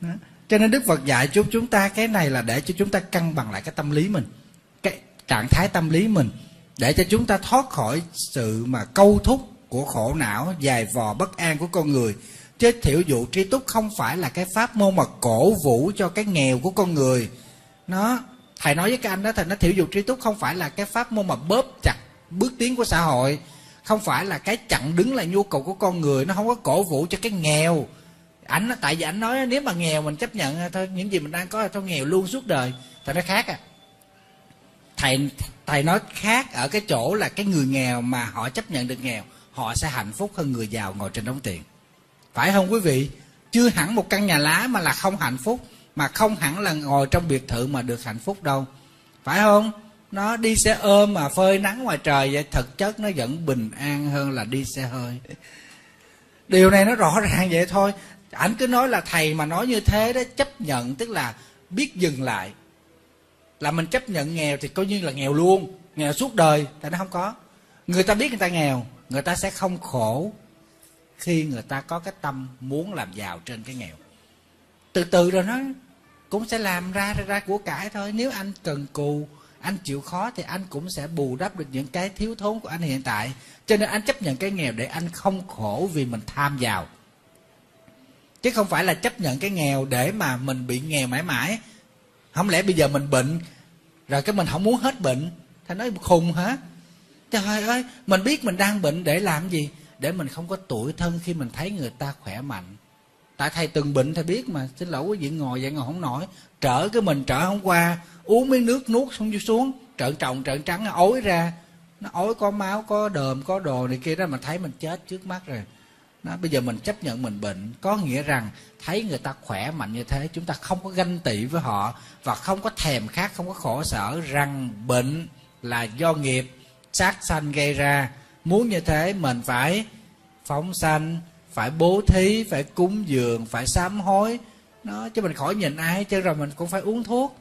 Đó. cho nên đức phật dạy chúng chúng ta cái này là để cho chúng ta cân bằng lại cái tâm lý mình cái trạng thái tâm lý mình để cho chúng ta thoát khỏi sự mà câu thúc của khổ não dài vò bất an của con người. Chứ thiểu dụ tri túc không phải là cái pháp môn mà cổ vũ cho cái nghèo của con người. Nó thầy nói với các anh đó thầy nói thiểu dụ tri túc không phải là cái pháp môn mà bóp chặt bước tiến của xã hội không phải là cái chặn đứng lại nhu cầu của con người, nó không có cổ vũ cho cái nghèo. Ảnh tại vì ảnh nói nếu mà nghèo mình chấp nhận à, thôi, những gì mình đang có là thôi, nghèo luôn suốt đời. Thầy nói khác à. Thầy thầy nói khác ở cái chỗ là cái người nghèo mà họ chấp nhận được nghèo, họ sẽ hạnh phúc hơn người giàu ngồi trên đống tiền. Phải không quý vị? Chưa hẳn một căn nhà lá mà là không hạnh phúc, mà không hẳn là ngồi trong biệt thự mà được hạnh phúc đâu. Phải không? Nó đi xe ôm mà phơi nắng ngoài trời vậy thực chất nó vẫn bình an hơn là đi xe hơi. Điều này nó rõ ràng vậy thôi. Ảnh cứ nói là thầy mà nói như thế đó chấp nhận tức là biết dừng lại. Là mình chấp nhận nghèo thì coi như là nghèo luôn nghèo suốt đời tại nó không có. Người ta biết người ta nghèo người ta sẽ không khổ khi người ta có cái tâm muốn làm giàu trên cái nghèo. Từ từ rồi nó cũng sẽ làm ra ra, ra của cải thôi. Nếu anh cần cù anh chịu khó thì anh cũng sẽ bù đắp được những cái thiếu thốn của anh hiện tại. Cho nên anh chấp nhận cái nghèo để anh không khổ vì mình tham giàu. Chứ không phải là chấp nhận cái nghèo để mà mình bị nghèo mãi mãi. Không lẽ bây giờ mình bệnh, rồi cái mình không muốn hết bệnh thầy nói khùng hả? Trời ơi, mình biết mình đang bệnh để làm gì? Để mình không có tuổi thân khi mình thấy người ta khỏe mạnh. Tại thầy từng bệnh thầy biết mà, xin lỗi quý vị, ngồi vậy ngồi không nổi. Trở cái mình trở không qua uống miếng nước nuốt xong xuống. Trợn trọng, trợn trắng ối ra. Nó ối có máu, có đờm, có đồ này kia đó mà thấy mình chết trước mắt rồi. Nó, bây giờ mình chấp nhận mình bệnh. Có nghĩa rằng thấy người ta khỏe mạnh như thế, chúng ta không có ganh tị với họ và không có thèm khát, không có khổ sở rằng bệnh là do nghiệp. Sát sanh gây ra. Muốn như thế, mình phải phóng sanh, phải bố thí, phải cúng dường, phải sám hối. Nó, chứ mình khỏi nhìn ai chứ rồi, mình cũng phải uống thuốc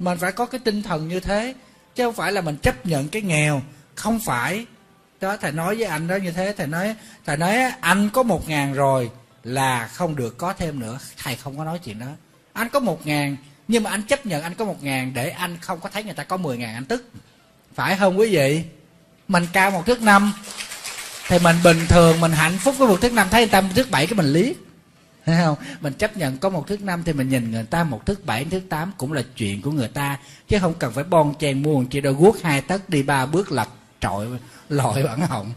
mình phải có cái tinh thần như thế, chứ không phải là mình chấp nhận cái nghèo. Không phải. Đó, thầy nói với anh đó như thế, thầy nói thầy nói, anh có một ngàn rồi là không được có thêm nữa. Thầy không có nói chuyện đó. Anh có một ngàn, nhưng mà anh chấp nhận anh có một ngàn để anh không có thấy người ta có mười ngàn anh tức. Phải không quý vị? Mình cao một thước năm, thì mình bình thường, mình hạnh phúc với một thước năm, thấy người ta một thước bảy cái mình liếc thấy không? Mình chấp nhận có một thước năm thì mình nhìn người ta một thước bảy, thước tám cũng là chuyện của người ta. Chứ không cần phải bon chen mua chỉ đôi guốc hai tấc đi ba bước lật trội lội bản họng.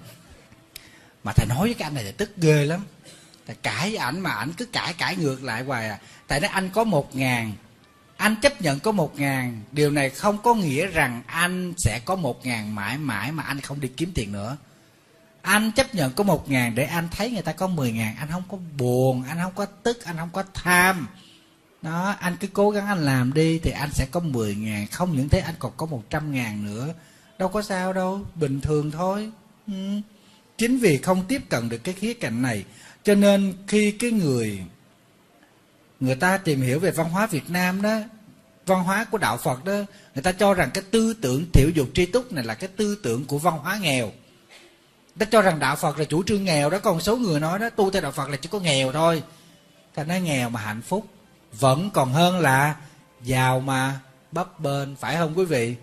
Mà thầy nói với cái anh này thì tức ghê lắm. Thầy cãi với ảnh mà ảnh cứ cãi cãi ngược lại hoài à. Tại nó anh có một ngàn, anh chấp nhận có một ngàn. Điều này không có nghĩa rằng anh sẽ có một ngàn mãi mãi mà anh không đi kiếm tiền nữa anh chấp nhận có một ngàn để anh thấy người ta có mười ngàn, anh không có buồn, anh không có tức, anh không có tham. Đó, anh cứ cố gắng anh làm đi thì anh sẽ có mười ngàn, không những thế anh còn có một trăm ngàn nữa. Đâu có sao đâu, bình thường thôi. Ừ. chính vì không tiếp cận được cái khía cạnh này, cho nên khi cái người người ta tìm hiểu về văn hóa việt nam đó, văn hóa của đạo phật đó, người ta cho rằng cái tư tưởng thiểu dục tri túc này là cái tư tưởng của văn hóa nghèo ta cho rằng đạo phật là chủ trương nghèo đó còn số người nói đó, tu theo đạo phật là chỉ có nghèo thôi. Ta nói nghèo mà hạnh phúc, vẫn còn hơn là giàu mà bấp bênh, phải không quý vị?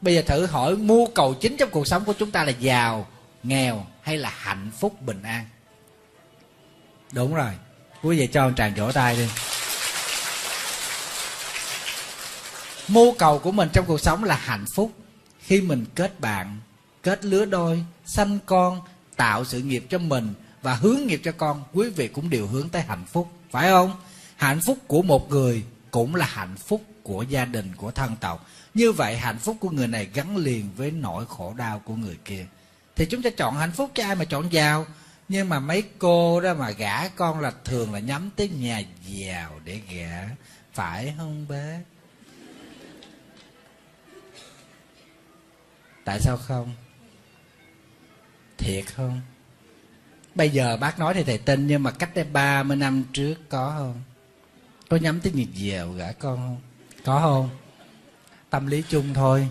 Bây giờ thử hỏi, mưu cầu chính trong cuộc sống của chúng ta là giàu, nghèo hay là hạnh phúc, bình an? Đúng rồi. Quý vị cho ông tràn vỗ tay đi. Mưu cầu của mình trong cuộc sống là hạnh phúc. Khi mình kết bạn, kết lứa đôi sanh con, tạo sự nghiệp cho mình và hướng nghiệp cho con, quý vị cũng đều hướng tới hạnh phúc, phải không? Hạnh phúc của một người cũng là hạnh phúc của gia đình, của thân tộc. Như vậy, hạnh phúc của người này gắn liền với nỗi khổ đau của người kia. Thì chúng ta chọn hạnh phúc cho ai mà chọn giàu? Nhưng mà mấy cô đó mà gả con là thường là nhắm tới nhà giàu để gả. Phải không bé tại sao không? Thiệt không? Bây giờ bác nói thì thầy tin, nhưng mà cách đây 30 năm trước có không? Có nhắm tới nhiệt dèo gã con không? Có không? Tâm lý chung thôi.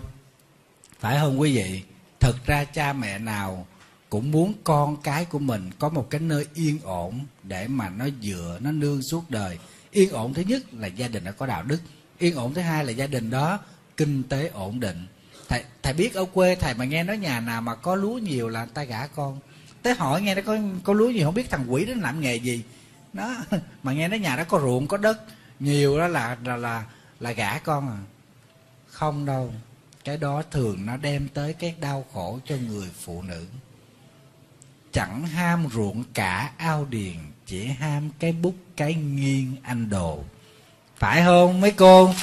Phải không quý vị? Thực ra cha mẹ nào cũng muốn con cái của mình có một cái nơi yên ổn để mà nó dựa, nó nương suốt đời. Yên ổn thứ nhất là gia đình đã có đạo đức. Yên ổn thứ hai là gia đình đó kinh tế ổn định thầy thầy biết ở quê thầy mà nghe nói nhà nào mà có lúa nhiều là người ta gả con. Tới hỏi nghe nó có có lúa nhiều, không biết thằng quỷ đó làm nghề gì. Nó mà nghe nói nhà đó có ruộng, có đất, nhiều đó là là là là gả con à. Không đâu, cái đó thường nó đem tới cái đau khổ cho người phụ nữ. Chẳng ham ruộng cả ao điền, chỉ ham cái bút, cái nghiêng anh đồ. Phải không mấy cô?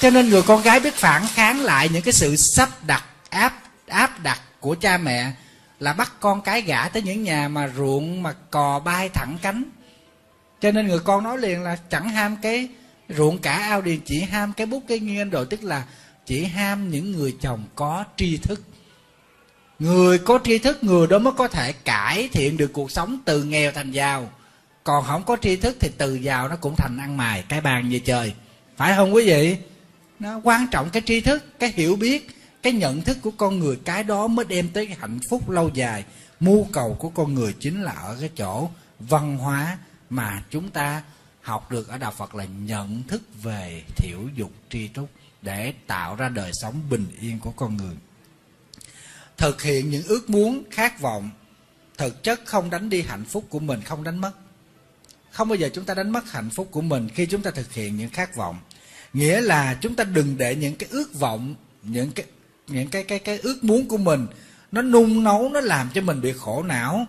Cho nên người con gái biết phản kháng lại những cái sự sắp đặt, áp áp đặt của cha mẹ là bắt con cái gả tới những nhà mà ruộng, mà cò bay thẳng cánh. Cho nên người con nói liền là chẳng ham cái ruộng cả ao điền, chỉ ham cái bút, cái nghiêng đồ tức là chỉ ham những người chồng có tri thức. Người có tri thức, người đó mới có thể cải thiện được cuộc sống từ nghèo thành giàu. Còn không có tri thức thì từ giàu nó cũng thành ăn mài, cái bàn về trời. Phải không quý vị? Nó quan trọng cái tri thức, cái hiểu biết, cái nhận thức của con người. Cái đó mới đem tới cái hạnh phúc lâu dài. Mưu cầu của con người chính là ở cái chỗ văn hóa mà chúng ta học được ở đạo phật là nhận thức về thiểu dục tri túc để tạo ra đời sống bình yên của con người. Thực hiện những ước muốn khát vọng, thực chất không đánh đi hạnh phúc của mình, không đánh mất. Không bao giờ chúng ta đánh mất hạnh phúc của mình khi chúng ta thực hiện những khát vọng nghĩa là chúng ta đừng để những cái ước vọng, những cái những cái cái cái ước muốn của mình nó nung nấu, nó làm cho mình bị khổ não.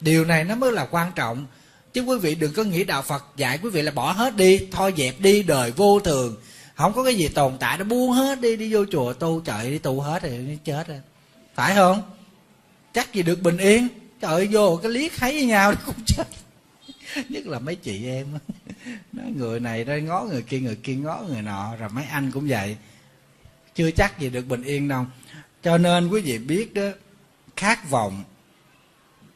Điều này nó mới là quan trọng. Chứ quý vị đừng có nghĩ đạo phật dạy quý vị là bỏ hết đi, thôi dẹp đi, đời vô thường. Không có cái gì tồn tại, nó buông hết đi đi vô chùa tu trời đi tu hết rồi chết rồi. Phải không? Chắc gì được bình yên. Trời ơi, vô cái liếc thấy với nhau cũng chết. nhất là mấy chị em nói người này đây ngó người kia người kia ngó người nọ, rồi mấy anh cũng vậy. Chưa chắc gì được bình yên đâu. Cho nên quý vị biết đó, khát vọng,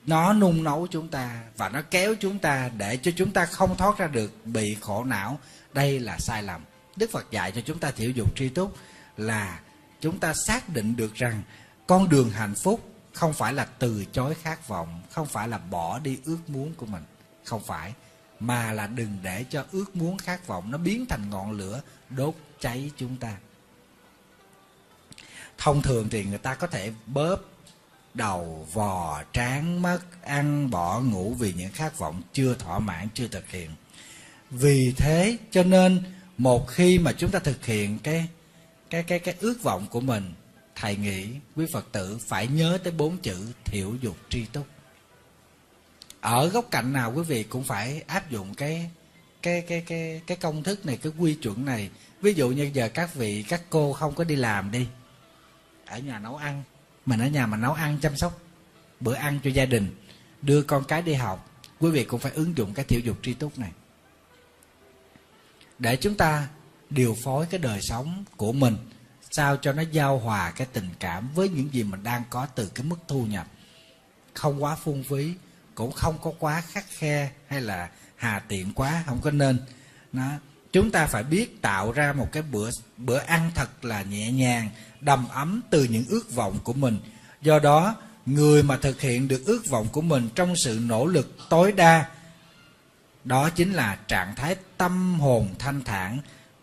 nó nung nấu chúng ta và nó kéo chúng ta để cho chúng ta không thoát ra được, bị khổ não. Đây là sai lầm. Đức phật dạy cho chúng ta thiểu dục tri túc là chúng ta xác định được rằng con đường hạnh phúc không phải là từ chối khát vọng, không phải là bỏ đi ước muốn của mình không phải, mà là đừng để cho ước muốn khát vọng nó biến thành ngọn lửa đốt cháy chúng ta. Thông thường thì người ta có thể bóp đầu, vò, tráng mất ăn, bỏ, ngủ vì những khát vọng chưa thỏa mãn, chưa thực hiện. Vì thế cho nên một khi mà chúng ta thực hiện cái cái cái cái ước vọng của mình, thầy nghĩ quý phật tử phải nhớ tới bốn chữ thiểu dục tri túc ở góc cạnh nào quý vị cũng phải áp dụng cái cái cái cái cái công thức này, cái quy chuẩn này. Ví dụ như giờ các vị, các cô không có đi làm đi, ở nhà nấu ăn, mình ở nhà mà nấu ăn chăm sóc bữa ăn cho gia đình, đưa con cái đi học, quý vị cũng phải ứng dụng cái thiểu dục tri túc này. Để chúng ta điều phối cái đời sống của mình, sao cho nó giao hòa cái tình cảm với những gì mình đang có từ cái mức thu nhập không quá phung phí cũng không có quá khắc khe hay là hà tiện quá, không có nên. Nó chúng ta phải biết tạo ra một cái bữa bữa ăn thật là nhẹ nhàng, đầm ấm từ những ước vọng của mình. Do đó, người mà thực hiện được ước vọng của mình trong sự nỗ lực tối đa, đó chính là trạng thái tâm hồn thanh thản,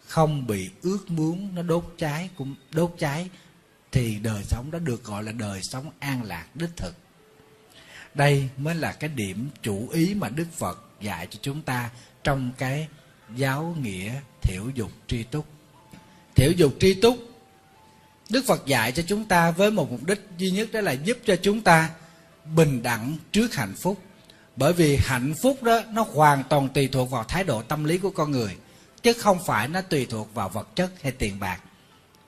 không bị ước muốn nó đốt cháy cũng, đốt cháy, thì đời sống đó được gọi là đời sống an lạc đích thực đây mới là cái điểm chủ ý mà đức phật dạy cho chúng ta trong cái giáo nghĩa thiểu dục tri túc. Thiểu dục tri túc, đức phật dạy cho chúng ta với một mục đích duy nhất đó là giúp cho chúng ta bình đẳng trước hạnh phúc. Bởi vì hạnh phúc đó, nó hoàn toàn tùy thuộc vào thái độ tâm lý của con người, chứ không phải nó tùy thuộc vào vật chất hay tiền bạc.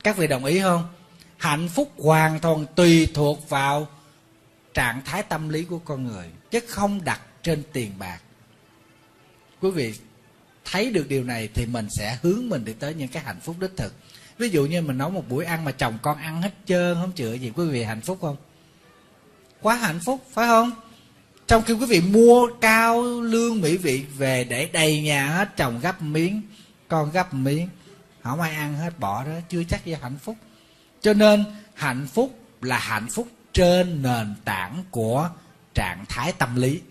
Các vị đồng ý không? Hạnh phúc hoàn toàn tùy thuộc vào trạng thái tâm lý của con người, chứ không đặt trên tiền bạc. Quý vị thấy được điều này thì mình sẽ hướng mình đi tới những cái hạnh phúc đích thực. Ví dụ như mình nấu một buổi ăn mà chồng con ăn hết trơn, không chữa gì, quý vị hạnh phúc không? Quá hạnh phúc, phải không? Trong khi quý vị mua cao lương mỹ vị về để đầy nhà hết, chồng gấp miếng, con gấp miếng, không ai ăn hết, bỏ đó, chưa chắc gì hạnh phúc. Cho nên hạnh phúc là hạnh phúc trên nền tảng của trạng thái tâm lý.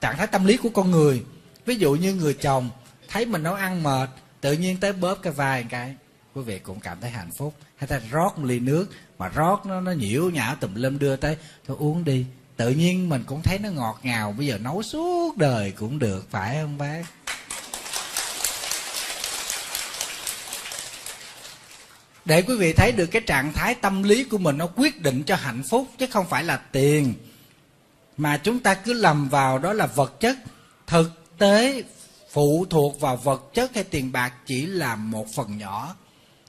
Trạng thái tâm lý của con người, ví dụ như người chồng thấy mình nấu ăn mệt, tự nhiên tới bóp cái vai một cái, quý vị cũng cảm thấy hạnh phúc. Hay ta rót một ly nước, mà rót nó nó nhiễu nhão tùm lum đưa tới, thôi uống đi. Tự nhiên mình cũng thấy nó ngọt ngào, bây giờ nấu suốt đời cũng được, phải không bác? Để quý vị thấy được cái trạng thái tâm lý của mình nó quyết định cho hạnh phúc, chứ không phải là tiền. Mà chúng ta cứ lầm vào đó là vật chất. Thực tế phụ thuộc vào vật chất hay tiền bạc chỉ là một phần nhỏ.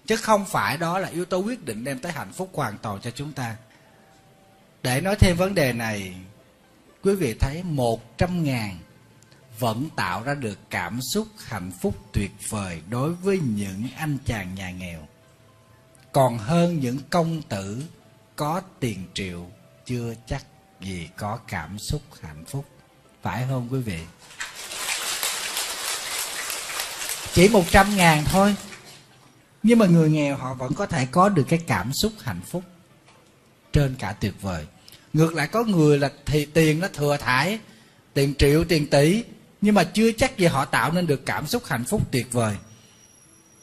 Chứ không phải đó là yếu tố quyết định đem tới hạnh phúc hoàn toàn cho chúng ta. Để nói thêm vấn đề này, quý vị thấy một trăm ngàn vẫn tạo ra được cảm xúc hạnh phúc tuyệt vời đối với những anh chàng nhà nghèo còn hơn những công tử có tiền triệu, chưa chắc gì có cảm xúc hạnh phúc. Phải không quý vị? Chỉ một trăm ngàn thôi. Nhưng mà người nghèo họ vẫn có thể có được cái cảm xúc hạnh phúc trên cả tuyệt vời. Ngược lại có người là thì tiền nó thừa thải, tiền triệu, tiền tỷ, nhưng mà chưa chắc gì họ tạo nên được cảm xúc hạnh phúc tuyệt vời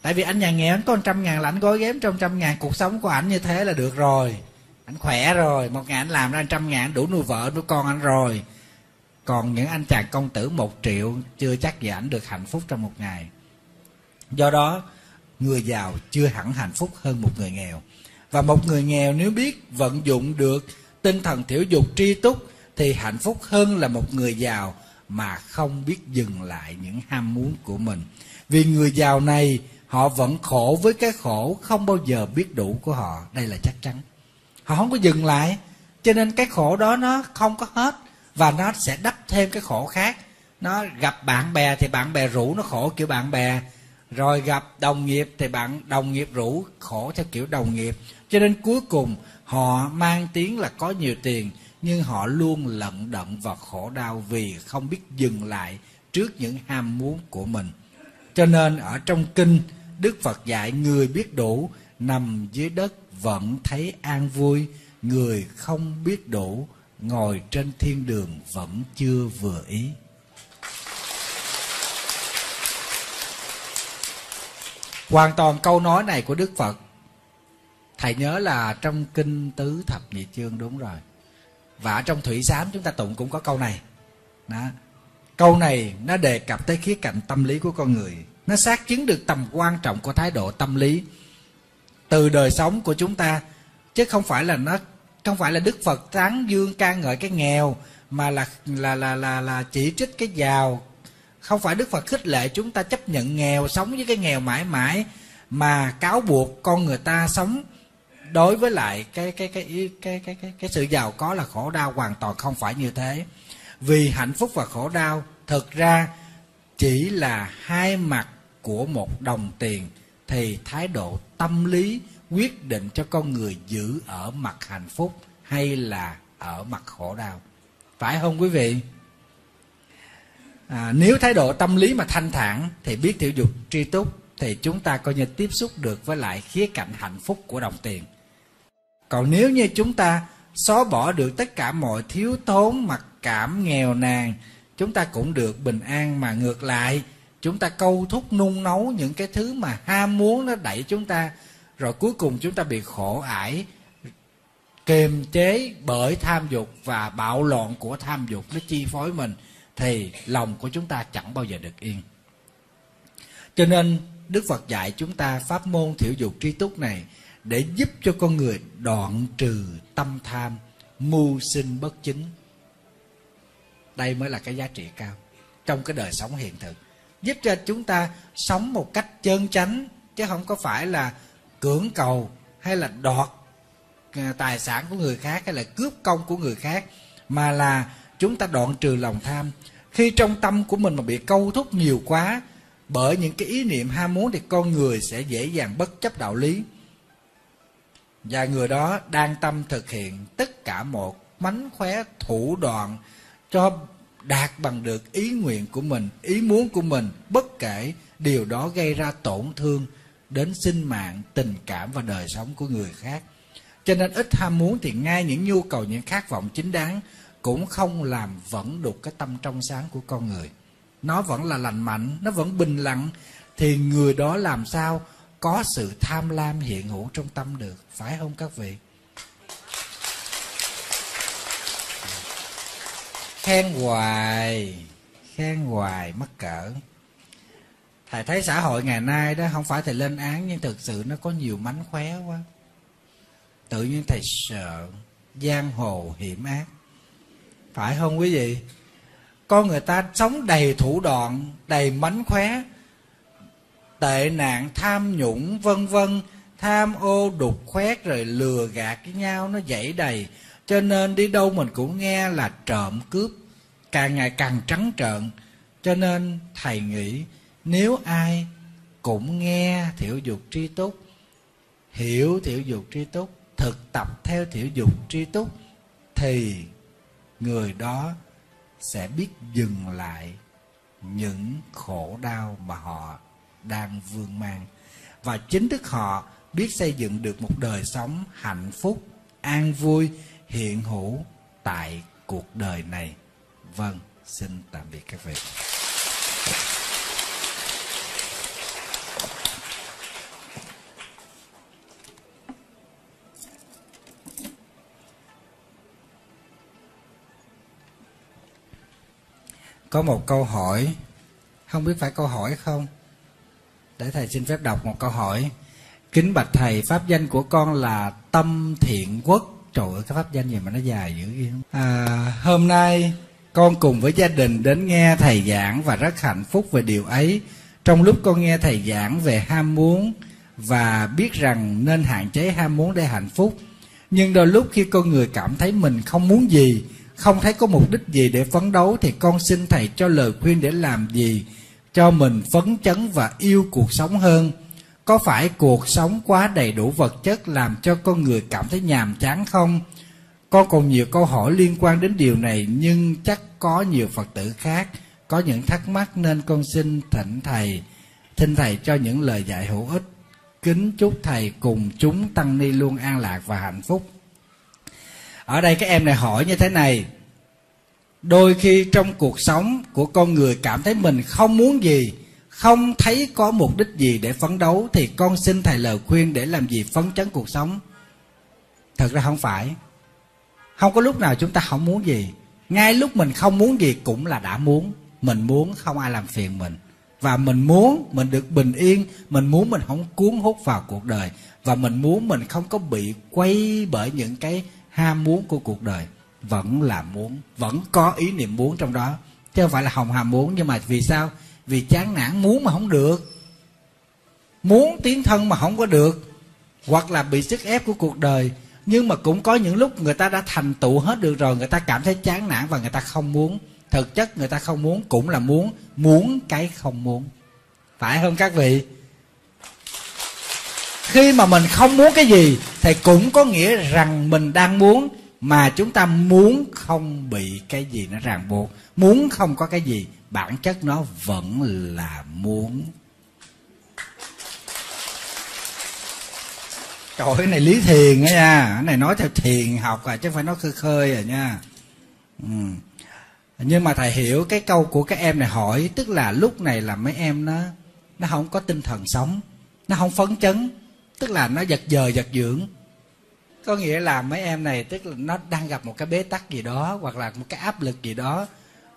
tại vì anh nhà nghèo, anh có trăm ngàn là anh gói ghém trong trăm ngàn. Cuộc sống của anh như thế là được rồi. Anh khỏe rồi. Một ngày anh làm ra trăm ngàn, đủ nuôi vợ, nuôi con anh rồi. Còn những anh chàng công tử một triệu, chưa chắc gì ảnh được hạnh phúc trong một ngày. Do đó, người giàu chưa hẳn hạnh phúc hơn một người nghèo. Và một người nghèo nếu biết vận dụng được tinh thần thiểu dục tri túc, thì hạnh phúc hơn là một người giàu mà không biết dừng lại những ham muốn của mình. Vì người giàu này họ vẫn khổ với cái khổ, không bao giờ biết đủ của họ. Đây là chắc chắn. Họ không có dừng lại. Cho nên cái khổ đó nó không có hết. Và nó sẽ đắp thêm cái khổ khác. Nó gặp bạn bè thì bạn bè rủ nó khổ kiểu bạn bè. Rồi gặp đồng nghiệp thì bạn, đồng nghiệp rủ khổ theo kiểu đồng nghiệp. Cho nên cuối cùng, họ mang tiếng là có nhiều tiền, nhưng họ luôn lận đận và khổ đau vì không biết dừng lại trước những ham muốn của mình. Cho nên ở trong kinh đức phật dạy, người biết đủ, nằm dưới đất vẫn thấy an vui. Người không biết đủ, ngồi trên thiên đường vẫn chưa vừa ý. Hoàn toàn câu nói này của đức phật. Thầy nhớ là trong kinh tứ thập nhị chương, đúng rồi. Và trong thủy sám chúng ta tụng cũng có câu này. Đó. câu này nó đề cập tới khía cạnh tâm lý của con người nó xác chứng được tầm quan trọng của thái độ tâm lý từ đời sống của chúng ta chứ không phải là nó không phải là đức phật tán dương ca ngợi cái nghèo mà là là là là là chỉ trích cái giàu. Không phải đức phật khích lệ chúng ta chấp nhận nghèo sống với cái nghèo mãi mãi mà cáo buộc con người ta sống đối với lại cái cái cái cái cái cái cái, cái sự giàu có là khổ đau hoàn toàn không phải như thế. Vì hạnh phúc và khổ đau thực ra chỉ là hai mặt của một đồng tiền thì thái độ tâm lý quyết định cho con người giữ ở mặt hạnh phúc hay là ở mặt khổ đau. Phải không quý vị? À, nếu thái độ tâm lý mà thanh thản thì biết tiểu dục tri túc thì chúng ta coi như tiếp xúc được với lại khía cạnh hạnh phúc của đồng tiền. Còn nếu như chúng ta xóa bỏ được tất cả mọi thiếu thốn mặc cảm nghèo nàn chúng ta cũng được bình an mà ngược lại chúng ta câu thúc nung nấu những cái thứ mà ham muốn nó đẩy chúng ta. Rồi cuối cùng chúng ta bị khổ ải kiềm chế bởi tham dục và bạo loạn của tham dục. Nó chi phối mình, thì lòng của chúng ta chẳng bao giờ được yên. Cho nên đức phật dạy chúng ta pháp môn thiểu dục tri túc này để giúp cho con người đoạn trừ tâm tham, mưu sinh bất chính. Đây mới là cái giá trị cao trong cái đời sống hiện thực giúp cho chúng ta sống một cách chân chánh, chứ không có phải là cưỡng cầu hay là đoạt à, tài sản của người khác hay là cướp công của người khác, mà là chúng ta đoạn trừ lòng tham. Khi trong tâm của mình mà bị câu thúc nhiều quá bởi những cái ý niệm ham muốn thì con người sẽ dễ dàng bất chấp đạo lý. Và người đó đang tâm thực hiện tất cả một mánh khóe thủ đoạn cho đạt bằng được ý nguyện của mình, ý muốn của mình, bất kể điều đó gây ra tổn thương đến sinh mạng, tình cảm và đời sống của người khác. Cho nên ít ham muốn thì ngay những nhu cầu, những khát vọng chính đáng cũng không làm vẫn đục cái tâm trong sáng của con người. Nó vẫn là lành mạnh, nó vẫn bình lặng, thì người đó làm sao có sự tham lam hiện hữu trong tâm được? Phải không các vị? Khen hoài khen hoài, mắc cỡ. Thầy thấy xã hội ngày nay đó không phải thầy lên án, nhưng thực sự nó có nhiều mánh khóe quá. Tự nhiên thầy sợ giang hồ hiểm ác. Phải không quý vị? Con người ta sống đầy thủ đoạn, đầy mánh khóe. Tệ nạn, tham nhũng, vân vân, tham ô đục khoét, rồi lừa gạt với nhau, nó dãy đầy cho nên đi đâu mình cũng nghe là trộm cướp, càng ngày càng trắng trợn. Cho nên thầy nghĩ nếu ai cũng nghe thiểu dục tri túc, hiểu thiểu dục tri túc, thực tập theo thiểu dục tri túc, thì người đó sẽ biết dừng lại những khổ đau mà họ đang vương mang. Và chính thức họ biết xây dựng được một đời sống hạnh phúc, an vui hiện hữu tại cuộc đời này. Vâng xin tạm biệt các vị. Có một câu hỏi, không biết phải câu hỏi không? Để thầy xin phép đọc một câu hỏi. Kính bạch thầy, pháp danh của con là tâm thiện quốc trời ơi cái pháp danh gì mà nó dài dữ vậy à, hôm nay con cùng với gia đình đến nghe thầy giảng và rất hạnh phúc về điều ấy. Trong lúc con nghe thầy giảng về ham muốn và biết rằng nên hạn chế ham muốn để hạnh phúc nhưng đôi lúc khi con người cảm thấy mình không muốn gì không thấy có mục đích gì để phấn đấu thì con xin thầy cho lời khuyên để làm gì cho mình phấn chấn và yêu cuộc sống hơn có phải cuộc sống quá đầy đủ vật chất làm cho con người cảm thấy nhàm chán không? Con còn nhiều câu hỏi liên quan đến điều này, nhưng chắc có nhiều phật tử khác có những thắc mắc nên con xin thỉnh thầy. Thỉnh thầy cho những lời dạy hữu ích. Kính chúc thầy cùng chúng tăng ni luôn an lạc và hạnh phúc. Ở đây các em này hỏi như thế này. Đôi khi trong cuộc sống của con người cảm thấy mình không muốn gì không thấy có mục đích gì để phấn đấu thì con xin thầy lời khuyên để làm gì phấn chấn cuộc sống. Thật ra không phải. Không có lúc nào chúng ta không muốn gì. Ngay lúc mình không muốn gì cũng là đã muốn. Mình muốn không ai làm phiền mình. Và mình muốn mình được bình yên. Mình muốn mình không cuốn hút vào cuộc đời. Và mình muốn mình không có bị quay bởi những cái ham muốn của cuộc đời. Vẫn là muốn. Vẫn có ý niệm muốn trong đó. Chứ không phải là hồng hàm muốn. Nhưng mà vì sao? Vì chán nản muốn mà không được. Muốn tiến thân mà không có được. Hoặc là bị sức ép của cuộc đời. Nhưng mà cũng có những lúc người ta đã thành tựu hết được rồi, người ta cảm thấy chán nản và người ta không muốn. Thực chất người ta không muốn, cũng là muốn muốn cái không muốn. Phải không các vị? Khi mà mình không muốn cái gì, thì cũng có nghĩa rằng mình đang muốn, mà chúng ta muốn không bị cái gì nó ràng buộc. Muốn không có cái gì bản chất nó vẫn là muốn. Trời ơi, cái này lý thiền á nha. Cái này nói theo thiền học à Chứ không phải nói khơi khơi à nha. Ừ. Nhưng mà thầy hiểu cái câu của các em này hỏi Tức là lúc này là mấy em nó Nó không có tinh thần sống Nó không phấn chấn Tức là nó giật giờ giật dưỡng. Có nghĩa là mấy em này Tức là nó đang gặp một cái bế tắc gì đó Hoặc là một cái áp lực gì đó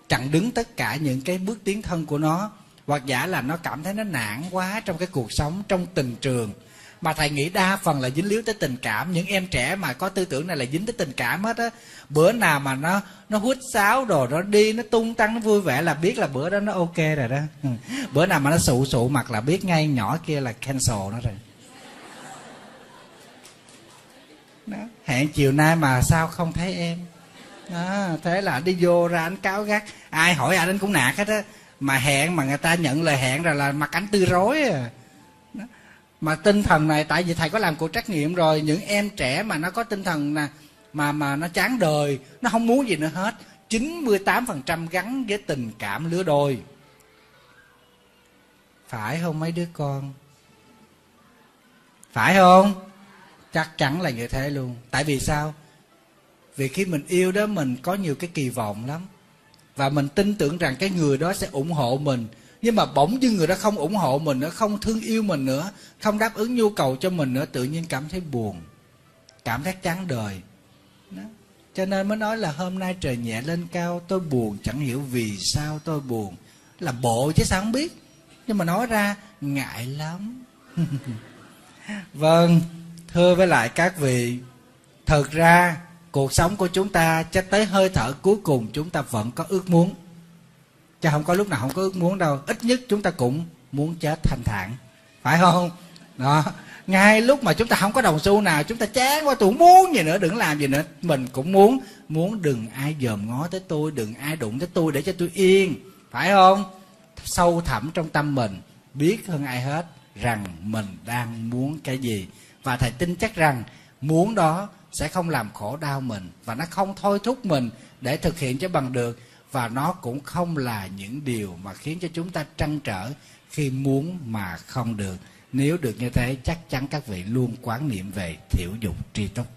chặn đứng tất cả những cái bước tiến thân của nó, hoặc giả là nó cảm thấy nó nản quá trong cái cuộc sống, trong tình trường. Mà thầy nghĩ đa phần là dính líu tới tình cảm. Những em trẻ mà có tư tưởng này là dính tới tình cảm hết á. Bữa nào mà nó nó hút sáo đồ, nó đi, nó tung tăng, nó vui vẻ là biết là bữa đó nó ok rồi đó. Ừ. bữa nào mà nó sụ sụ mặt là biết ngay nhỏ kia là cancel nó rồi. Đó. hẹn chiều nay mà sao không thấy em? À, thế là đi vô ra anh cáo gắt. Ai hỏi ai anh cũng nạt hết á. Mà hẹn mà người ta nhận lời hẹn rồi là mặt ảnh tư rối à. Mà tinh thần này tại vì thầy có làm cuộc trắc nghiệm rồi những em trẻ mà nó có tinh thần nè mà mà nó chán đời nó không muốn gì nữa hết. 98% gắn với tình cảm lứa đôi. Phải không mấy đứa con? Phải không? Chắc chắn là như thế luôn. Tại vì sao? Vì khi mình yêu đó, mình có nhiều cái kỳ vọng lắm. Và mình tin tưởng rằng cái người đó sẽ ủng hộ mình. Nhưng mà bỗng dưng người đó không ủng hộ mình nữa, không thương yêu mình nữa, không đáp ứng nhu cầu cho mình nữa, tự nhiên cảm thấy buồn, cảm thấy chán đời. Đó. cho nên mới nói là hôm nay trời nhẹ lên cao, tôi buồn, chẳng hiểu vì sao tôi buồn. Là bộ chứ sao không biết. Nhưng mà nói ra, ngại lắm. Vâng thưa với lại các vị, thật ra cuộc sống của chúng ta cho tới hơi thở cuối cùng chúng ta vẫn có ước muốn. Chứ không có lúc nào không có ước muốn đâu. Ít nhất chúng ta cũng muốn chết thanh thản. Phải không? Đó. Ngay lúc mà chúng ta không có đồng xu nào, chúng ta chán quá, tôi muốn gì nữa, đừng làm gì nữa. Mình cũng muốn muốn đừng ai dòm ngó tới tôi, đừng ai đụng tới tôi để cho tôi yên. Phải không? Sâu thẳm trong tâm mình, biết hơn ai hết rằng mình đang muốn cái gì. Và thầy tin chắc rằng muốn đó sẽ không làm khổ đau mình và nó không thôi thúc mình để thực hiện cho bằng được. Và nó cũng không là những điều mà khiến cho chúng ta trăn trở khi muốn mà không được. Nếu được như thế, chắc chắn các vị luôn quán niệm về thiểu dục tri túc.